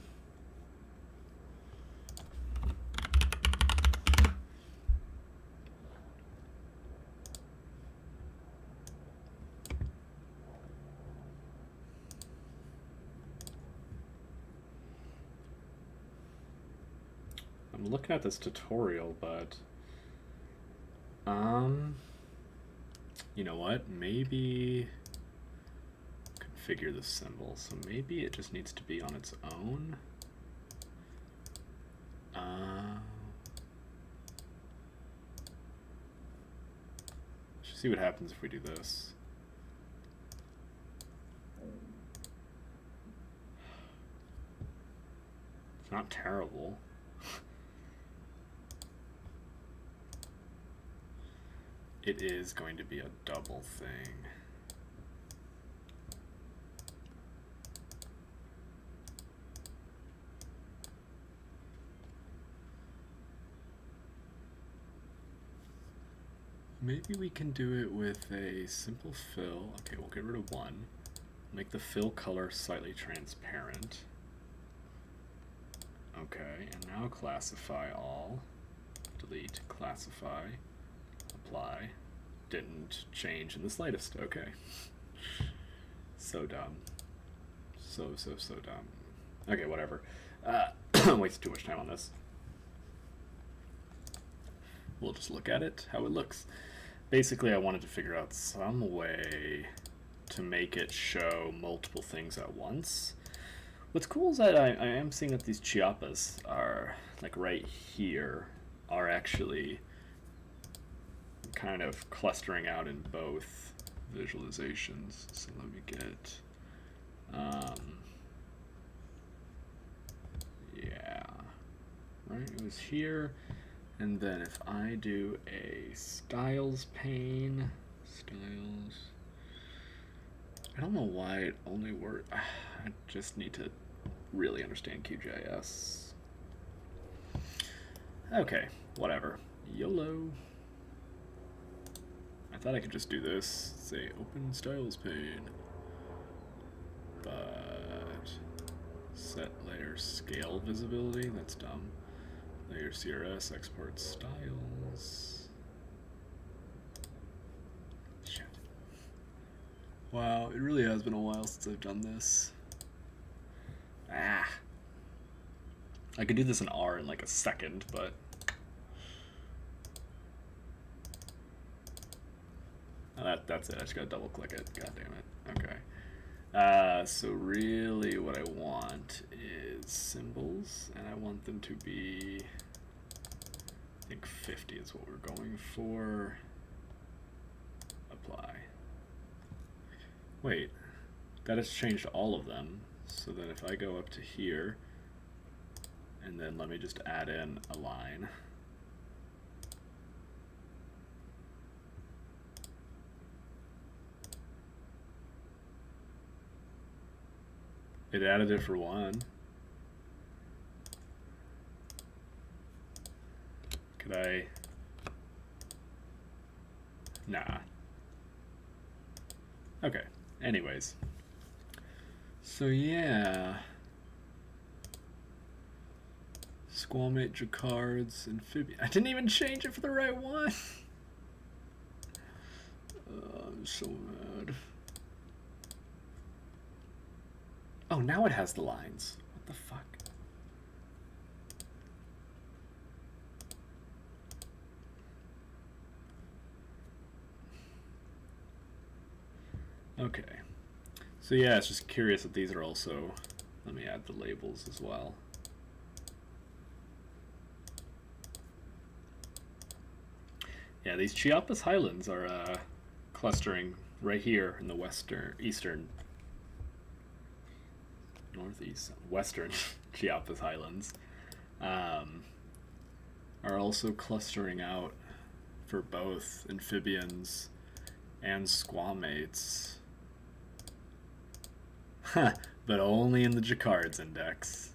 I'm looking at this tutorial, but um, you know what? Maybe configure the symbol. So maybe it just needs to be on its own. Uh, let's see what happens if we do this. It's not terrible. it is going to be a double thing. Maybe we can do it with a simple fill. Okay, we'll get rid of one. Make the fill color slightly transparent. Okay, and now classify all. Delete, classify, apply. Didn't change in the slightest. Okay. so dumb. So, so, so dumb. Okay, whatever. Uh, wasted too much time on this. We'll just look at it, how it looks. Basically, I wanted to figure out some way to make it show multiple things at once. What's cool is that I, I am seeing that these chiapas are, like right here, are actually kind of clustering out in both visualizations. So let me get, um, yeah, right, it was here. And then if I do a styles pane, styles, I don't know why it only works. I just need to really understand QGIS. Okay, whatever. YOLO. I thought I could just do this, say open styles pane. But Set layer scale visibility. That's dumb. Layer CRS, export styles. Shit. Wow, it really has been a while since I've done this. Ah. I could do this in R in like a second, but Oh, that, that's it. I just gotta double click it. God damn it. Okay. Uh, so really what I want is symbols, and I want them to be, I think 50 is what we're going for. Apply. Wait, that has changed all of them. So then if I go up to here, and then let me just add in a line. It added it for one. Could I? Nah. Okay. Anyways. So yeah. Squamate, Jaccard's, Amphibian. I didn't even change it for the right one. oh, I'm so mad. Oh, now it has the lines. What the fuck? Okay. So yeah, it's just curious that these are also, let me add the labels as well. Yeah, these Chiapas Highlands are uh, clustering right here in the western, eastern northeast, western Chiapas Highlands, um, are also clustering out for both amphibians and squamates. But only in the Jaccard's index.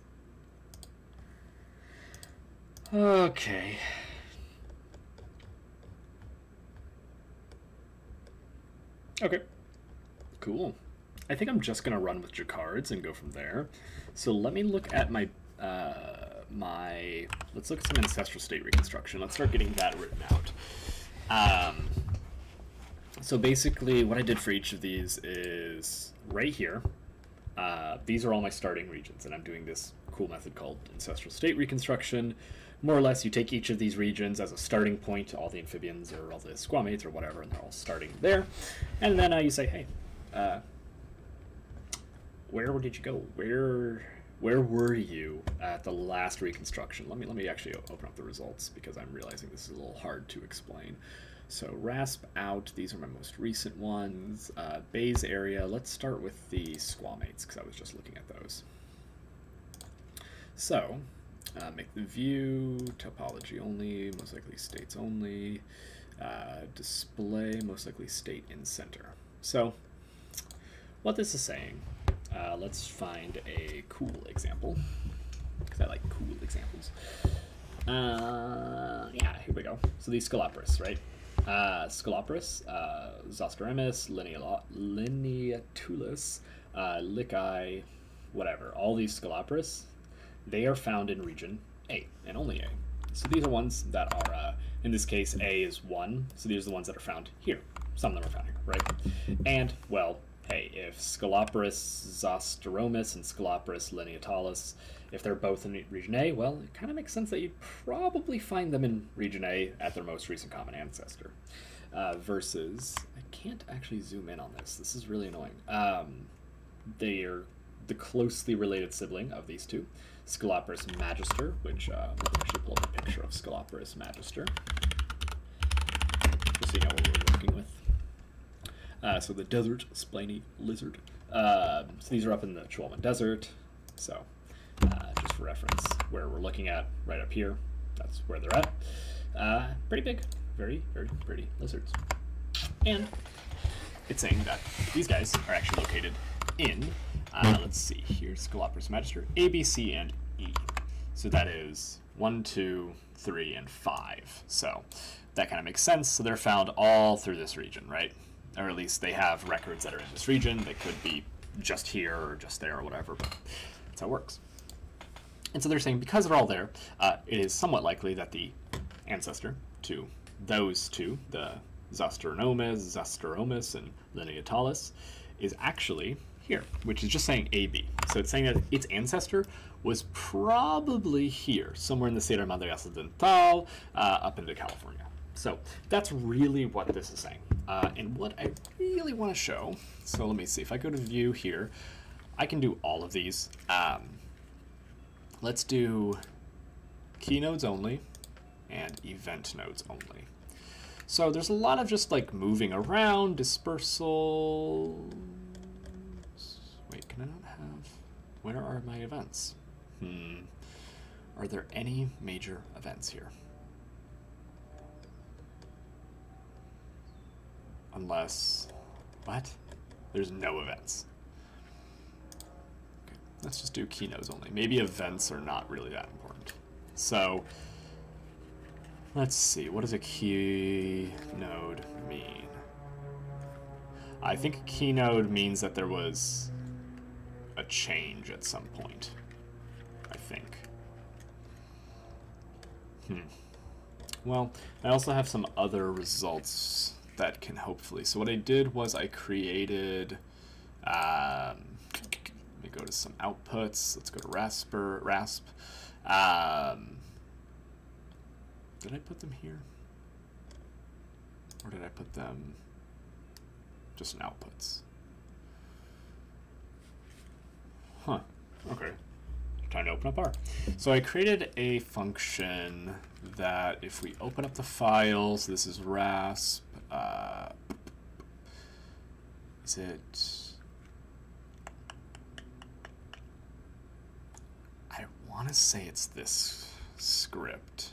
Okay. Okay. Cool. I think I'm just gonna run with Jaccard's and go from there. So let me look at my uh, my let's look at some ancestral state reconstruction. Let's start getting that written out. Um, so basically, what I did for each of these is right here. Uh, these are all my starting regions, and I'm doing this cool method called ancestral state reconstruction. More or less, you take each of these regions as a starting point, all the amphibians or all the squamates or whatever, and they're all starting there. And then uh, you say, hey, uh, where did you go? Where where were you at the last reconstruction? Let me let me actually open up the results because I'm realizing this is a little hard to explain. So RASP out, these are my most recent ones. Uh, area, let's start with the squamates because I was just looking at those. So, uh, make the view, topology only, most likely states only, uh, display, most likely state in center. So, what this is saying uh, let's find a cool example, because I like cool examples. Uh, yeah, here we go. So these Sceloporus, right? Uh, Sceloporus, uh, Lineatulus, uh, whatever. All these Sceloporus, they are found in region A, and only A. So these are ones that are, uh, in this case, A is 1, so these are the ones that are found here. Some of them are found here, right? And, well, hey, if Sceloporus zosteromus and Sceloporus lineatulus, if they're both in region A, well, it kind of makes sense that you'd probably find them in region A at their most recent common ancestor. Uh, versus, I can't actually zoom in on this. This is really annoying. Um, they are the closely related sibling of these two, Sceloporus magister, which uh, let me actually pull up a picture of Sceloporus magister, just so you know what we're working with. Uh, so the desert spiny lizard. Uh, so these are up in the Chihuahua Desert. So uh, just for reference, where we're looking at right up here, that's where they're at. Uh, pretty big, very, very pretty lizards. And it's saying that these guys are actually located in, uh, let's see, here's Sceloporus Magister, A, B, C, and E. So that is one, two, three, and five. So that kind of makes sense. So they're found all through this region, right? or at least they have records that are in this region. They could be just here or just there or whatever, but that's how it works. And so they're saying because they're all there, uh, it is somewhat likely that the ancestor to those two, the Zastronomes, Zastromus, and Lineatulus, is actually here, which is just saying AB. So it's saying that its ancestor was probably here, somewhere in the Sierra Madre Occidental, uh, up into California. So that's really what this is saying. Uh, and what I really want to show, so let me see, if I go to view here, I can do all of these. Um, let's do key nodes only and event nodes only. So there's a lot of just like moving around, dispersal. Wait, can I not have, where are my events? Hmm, are there any major events here? Unless, what? There's no events. Let's just do key nodes only. Maybe events are not really that important. So, let's see, what does a key node mean? I think a key node means that there was a change at some point. I think. Hmm. Well, I also have some other results that can hopefully. So what I did was I created. Um, let me go to some outputs. Let's go to Rasper, Rasp. Um, did I put them here? Or did I put them just in outputs? Huh. Okay. Time to open up R. So I created a function that if we open up the files, this is rasp, uh, is it, I want to say it's this script.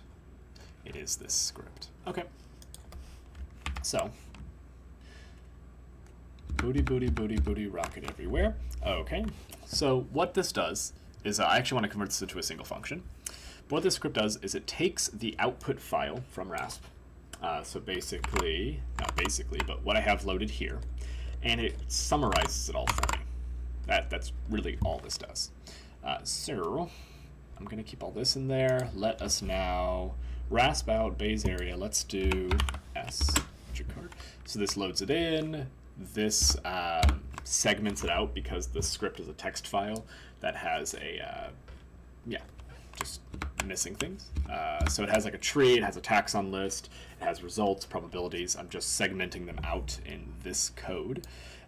It is this script. Okay. So, booty, booty, booty, booty, rocket everywhere. Okay. So what this does is uh, I actually want to convert this into a single function. But what this script does is it takes the output file from Rasp. Uh, so basically, not basically, but what I have loaded here, and it summarizes it all for me. That, that's really all this does. Uh, so I'm going to keep all this in there. Let us now rasp out BayArea. Let's do S. So this loads it in. This um, segments it out because the script is a text file that has a, uh, yeah, just missing things. Uh, so it has like a tree, it has a taxon list, it has results, probabilities. I'm just segmenting them out in this code.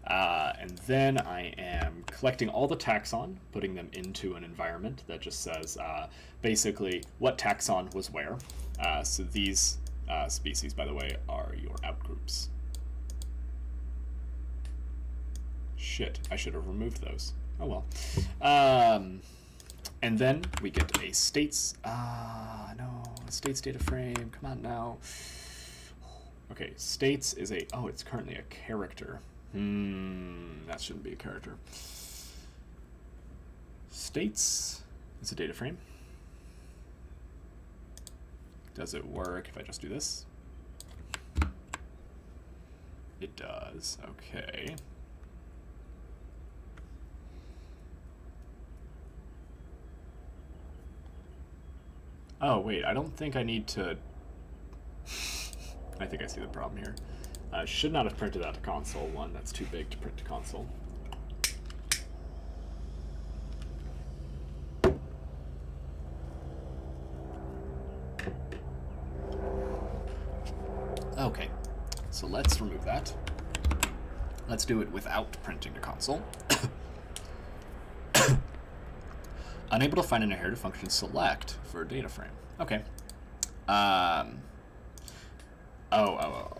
Uh, and then I am collecting all the taxon, putting them into an environment that just says uh, basically what taxon was where. Uh, so these uh, species, by the way, are your outgroups. Shit, I should have removed those. Oh well. Um, and then we get a states. Ah, no, states data frame. Come on now. Okay, states is a. Oh, it's currently a character. Hmm, that shouldn't be a character. States is a data frame. Does it work if I just do this? It does. Okay. Oh, wait, I don't think I need to... I think I see the problem here. I should not have printed out to console one. That's too big to print to console. Okay, so let's remove that. Let's do it without printing to console. Unable to find an inherited function, select for a data frame. Okay. Um, oh, oh, oh.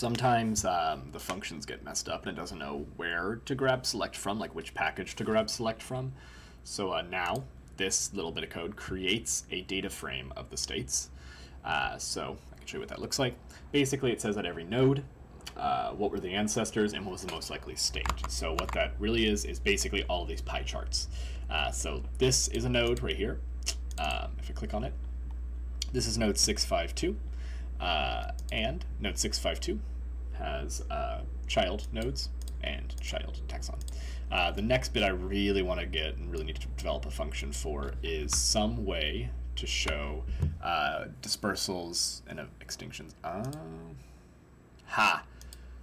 Sometimes um, the functions get messed up and it doesn't know where to grab select from, like which package to grab select from. So uh, now this little bit of code creates a data frame of the states. Uh, so I can show you what that looks like. Basically, it says that every node uh, what were the ancestors and what was the most likely state. So what that really is is basically all these pie charts. Uh, so this is a node right here. Um, if I click on it, this is node 652, uh, and node 652 has uh, child nodes and child taxon. Uh, the next bit I really want to get and really need to develop a function for is some way to show uh, dispersals and uh, extinctions. Uh, ha!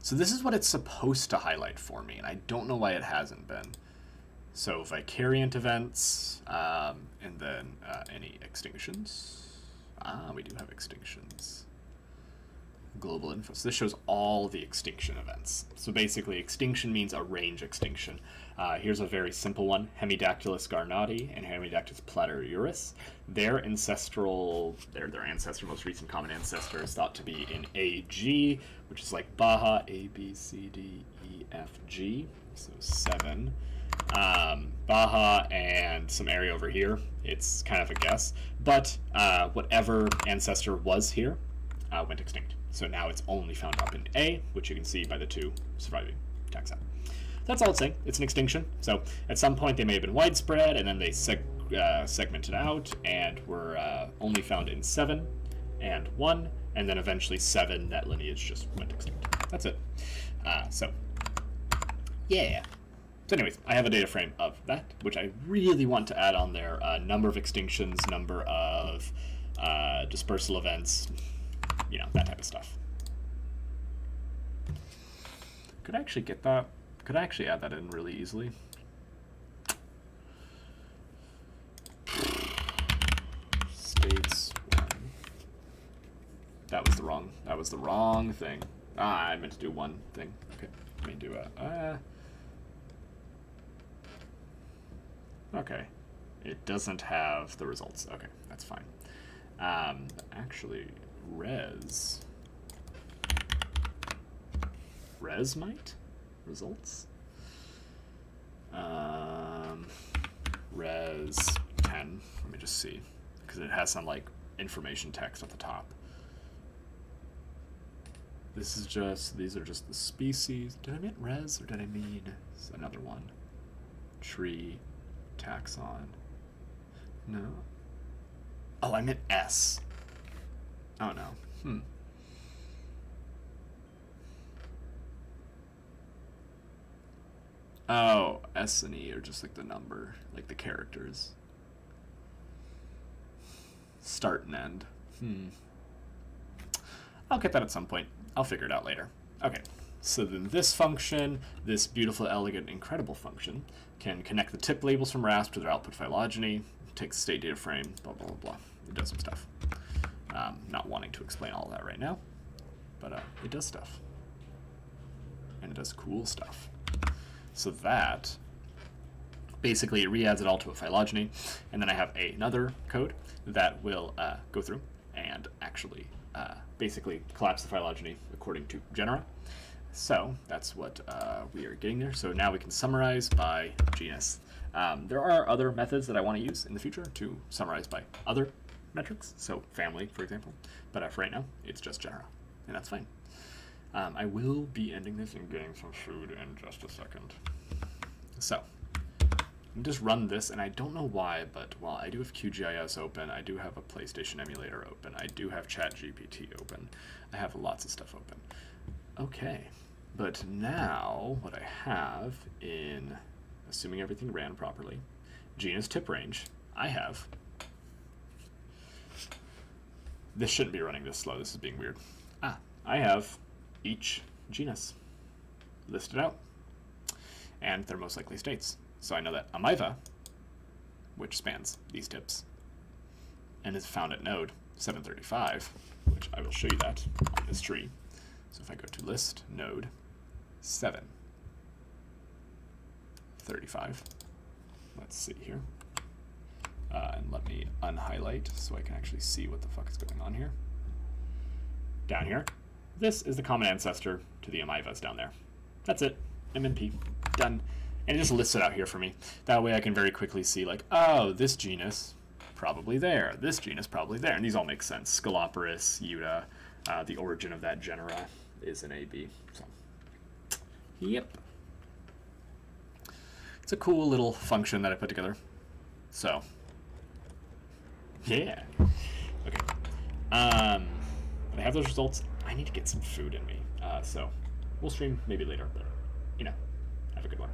So this is what it's supposed to highlight for me, and I don't know why it hasn't been. So vicariant events, um, and then uh, any extinctions. Ah, we do have extinctions global info. So this shows all the extinction events. So basically, extinction means a range extinction. Uh, here's a very simple one, Hemidactylus garnotii and Hemidactylus platyurus. Their ancestral, their, their ancestor, most recent common ancestor is thought to be in AG, which is like Baja, A, B, C, D, E, F, G, so seven. Um, Baja and some area over here, it's kind of a guess. But uh, whatever ancestor was here uh, went extinct. So now it's only found up in A, which you can see by the two surviving taxa. That's all it's saying. It's an extinction. So at some point they may have been widespread, and then they seg uh, segmented out and were uh, only found in 7 and 1, and then eventually 7, that lineage just went extinct. That's it. Uh, so, yeah. So anyways, I have a data frame of that, which I really want to add on there. Uh, number of extinctions, number of uh, dispersal events, you know, that type of stuff. Could I actually get that? Could I actually add that in really easily? States one. That was the wrong. That was the wrong thing. Ah, I meant to do one thing. Okay, let me do a. Uh, okay, it doesn't have the results. Okay, that's fine. Um, actually, res. Res might? Results? Um, res 10. Let me just see. Because it has some like information text at the top. This is just, these are just the species. Did I mean res or did I mean another one? Tree, taxon. No. Oh, I meant S. Oh no. Hmm. Oh, S and E are just like the number, like the characters. Start and end. Hmm. I'll get that at some point. I'll figure it out later. Okay, so then this function, this beautiful, elegant, incredible function, can connect the tip labels from RASP to their output phylogeny, takes state data frame, blah, blah, blah, blah. It does some stuff. Not wanting to explain all that right now, but uh, it does stuff. And it does cool stuff. So that, basically it re-adds it all to a phylogeny, and then I have a, another code that will uh, go through and actually uh, basically collapse the phylogeny according to genera. So that's what uh, we are getting there. So now we can summarize by genus. Um, there are other methods that I want to use in the future to summarize by other metrics, so family, for example. But uh, for right now, it's just genera, and that's fine. Um, I will be ending this and getting some food in just a second. So, just run this, and I don't know why, but while I do have QGIS open, I do have a PlayStation emulator open, I do have ChatGPT open, I have lots of stuff open. Okay, but now what I have in, assuming everything ran properly, genus tip range, I have this shouldn't be running this slow. This is being weird. Ah, I have each genus listed out and their most likely states. So I know that Ameiva, which spans these tips, and is found at node 735, which I will show you that on this tree. So if I go to list node 735, let's see here. Uh, and let me unhighlight so I can actually see what the fuck is going on here. Down here, this is the common ancestor to the Ameivas down there. That's it. MNP. Done. And it just lists it out here for me. That way I can very quickly see, like, oh, this genus, probably there. This genus, probably there. And these all make sense. Sceloporus, Uta, uh, the origin of that genera is an AB. So, yep. It's a cool little function that I put together. So, yeah. Okay. Um, I have those results. I need to get some food in me. Uh, so we'll stream maybe later, but, you know, have a good one.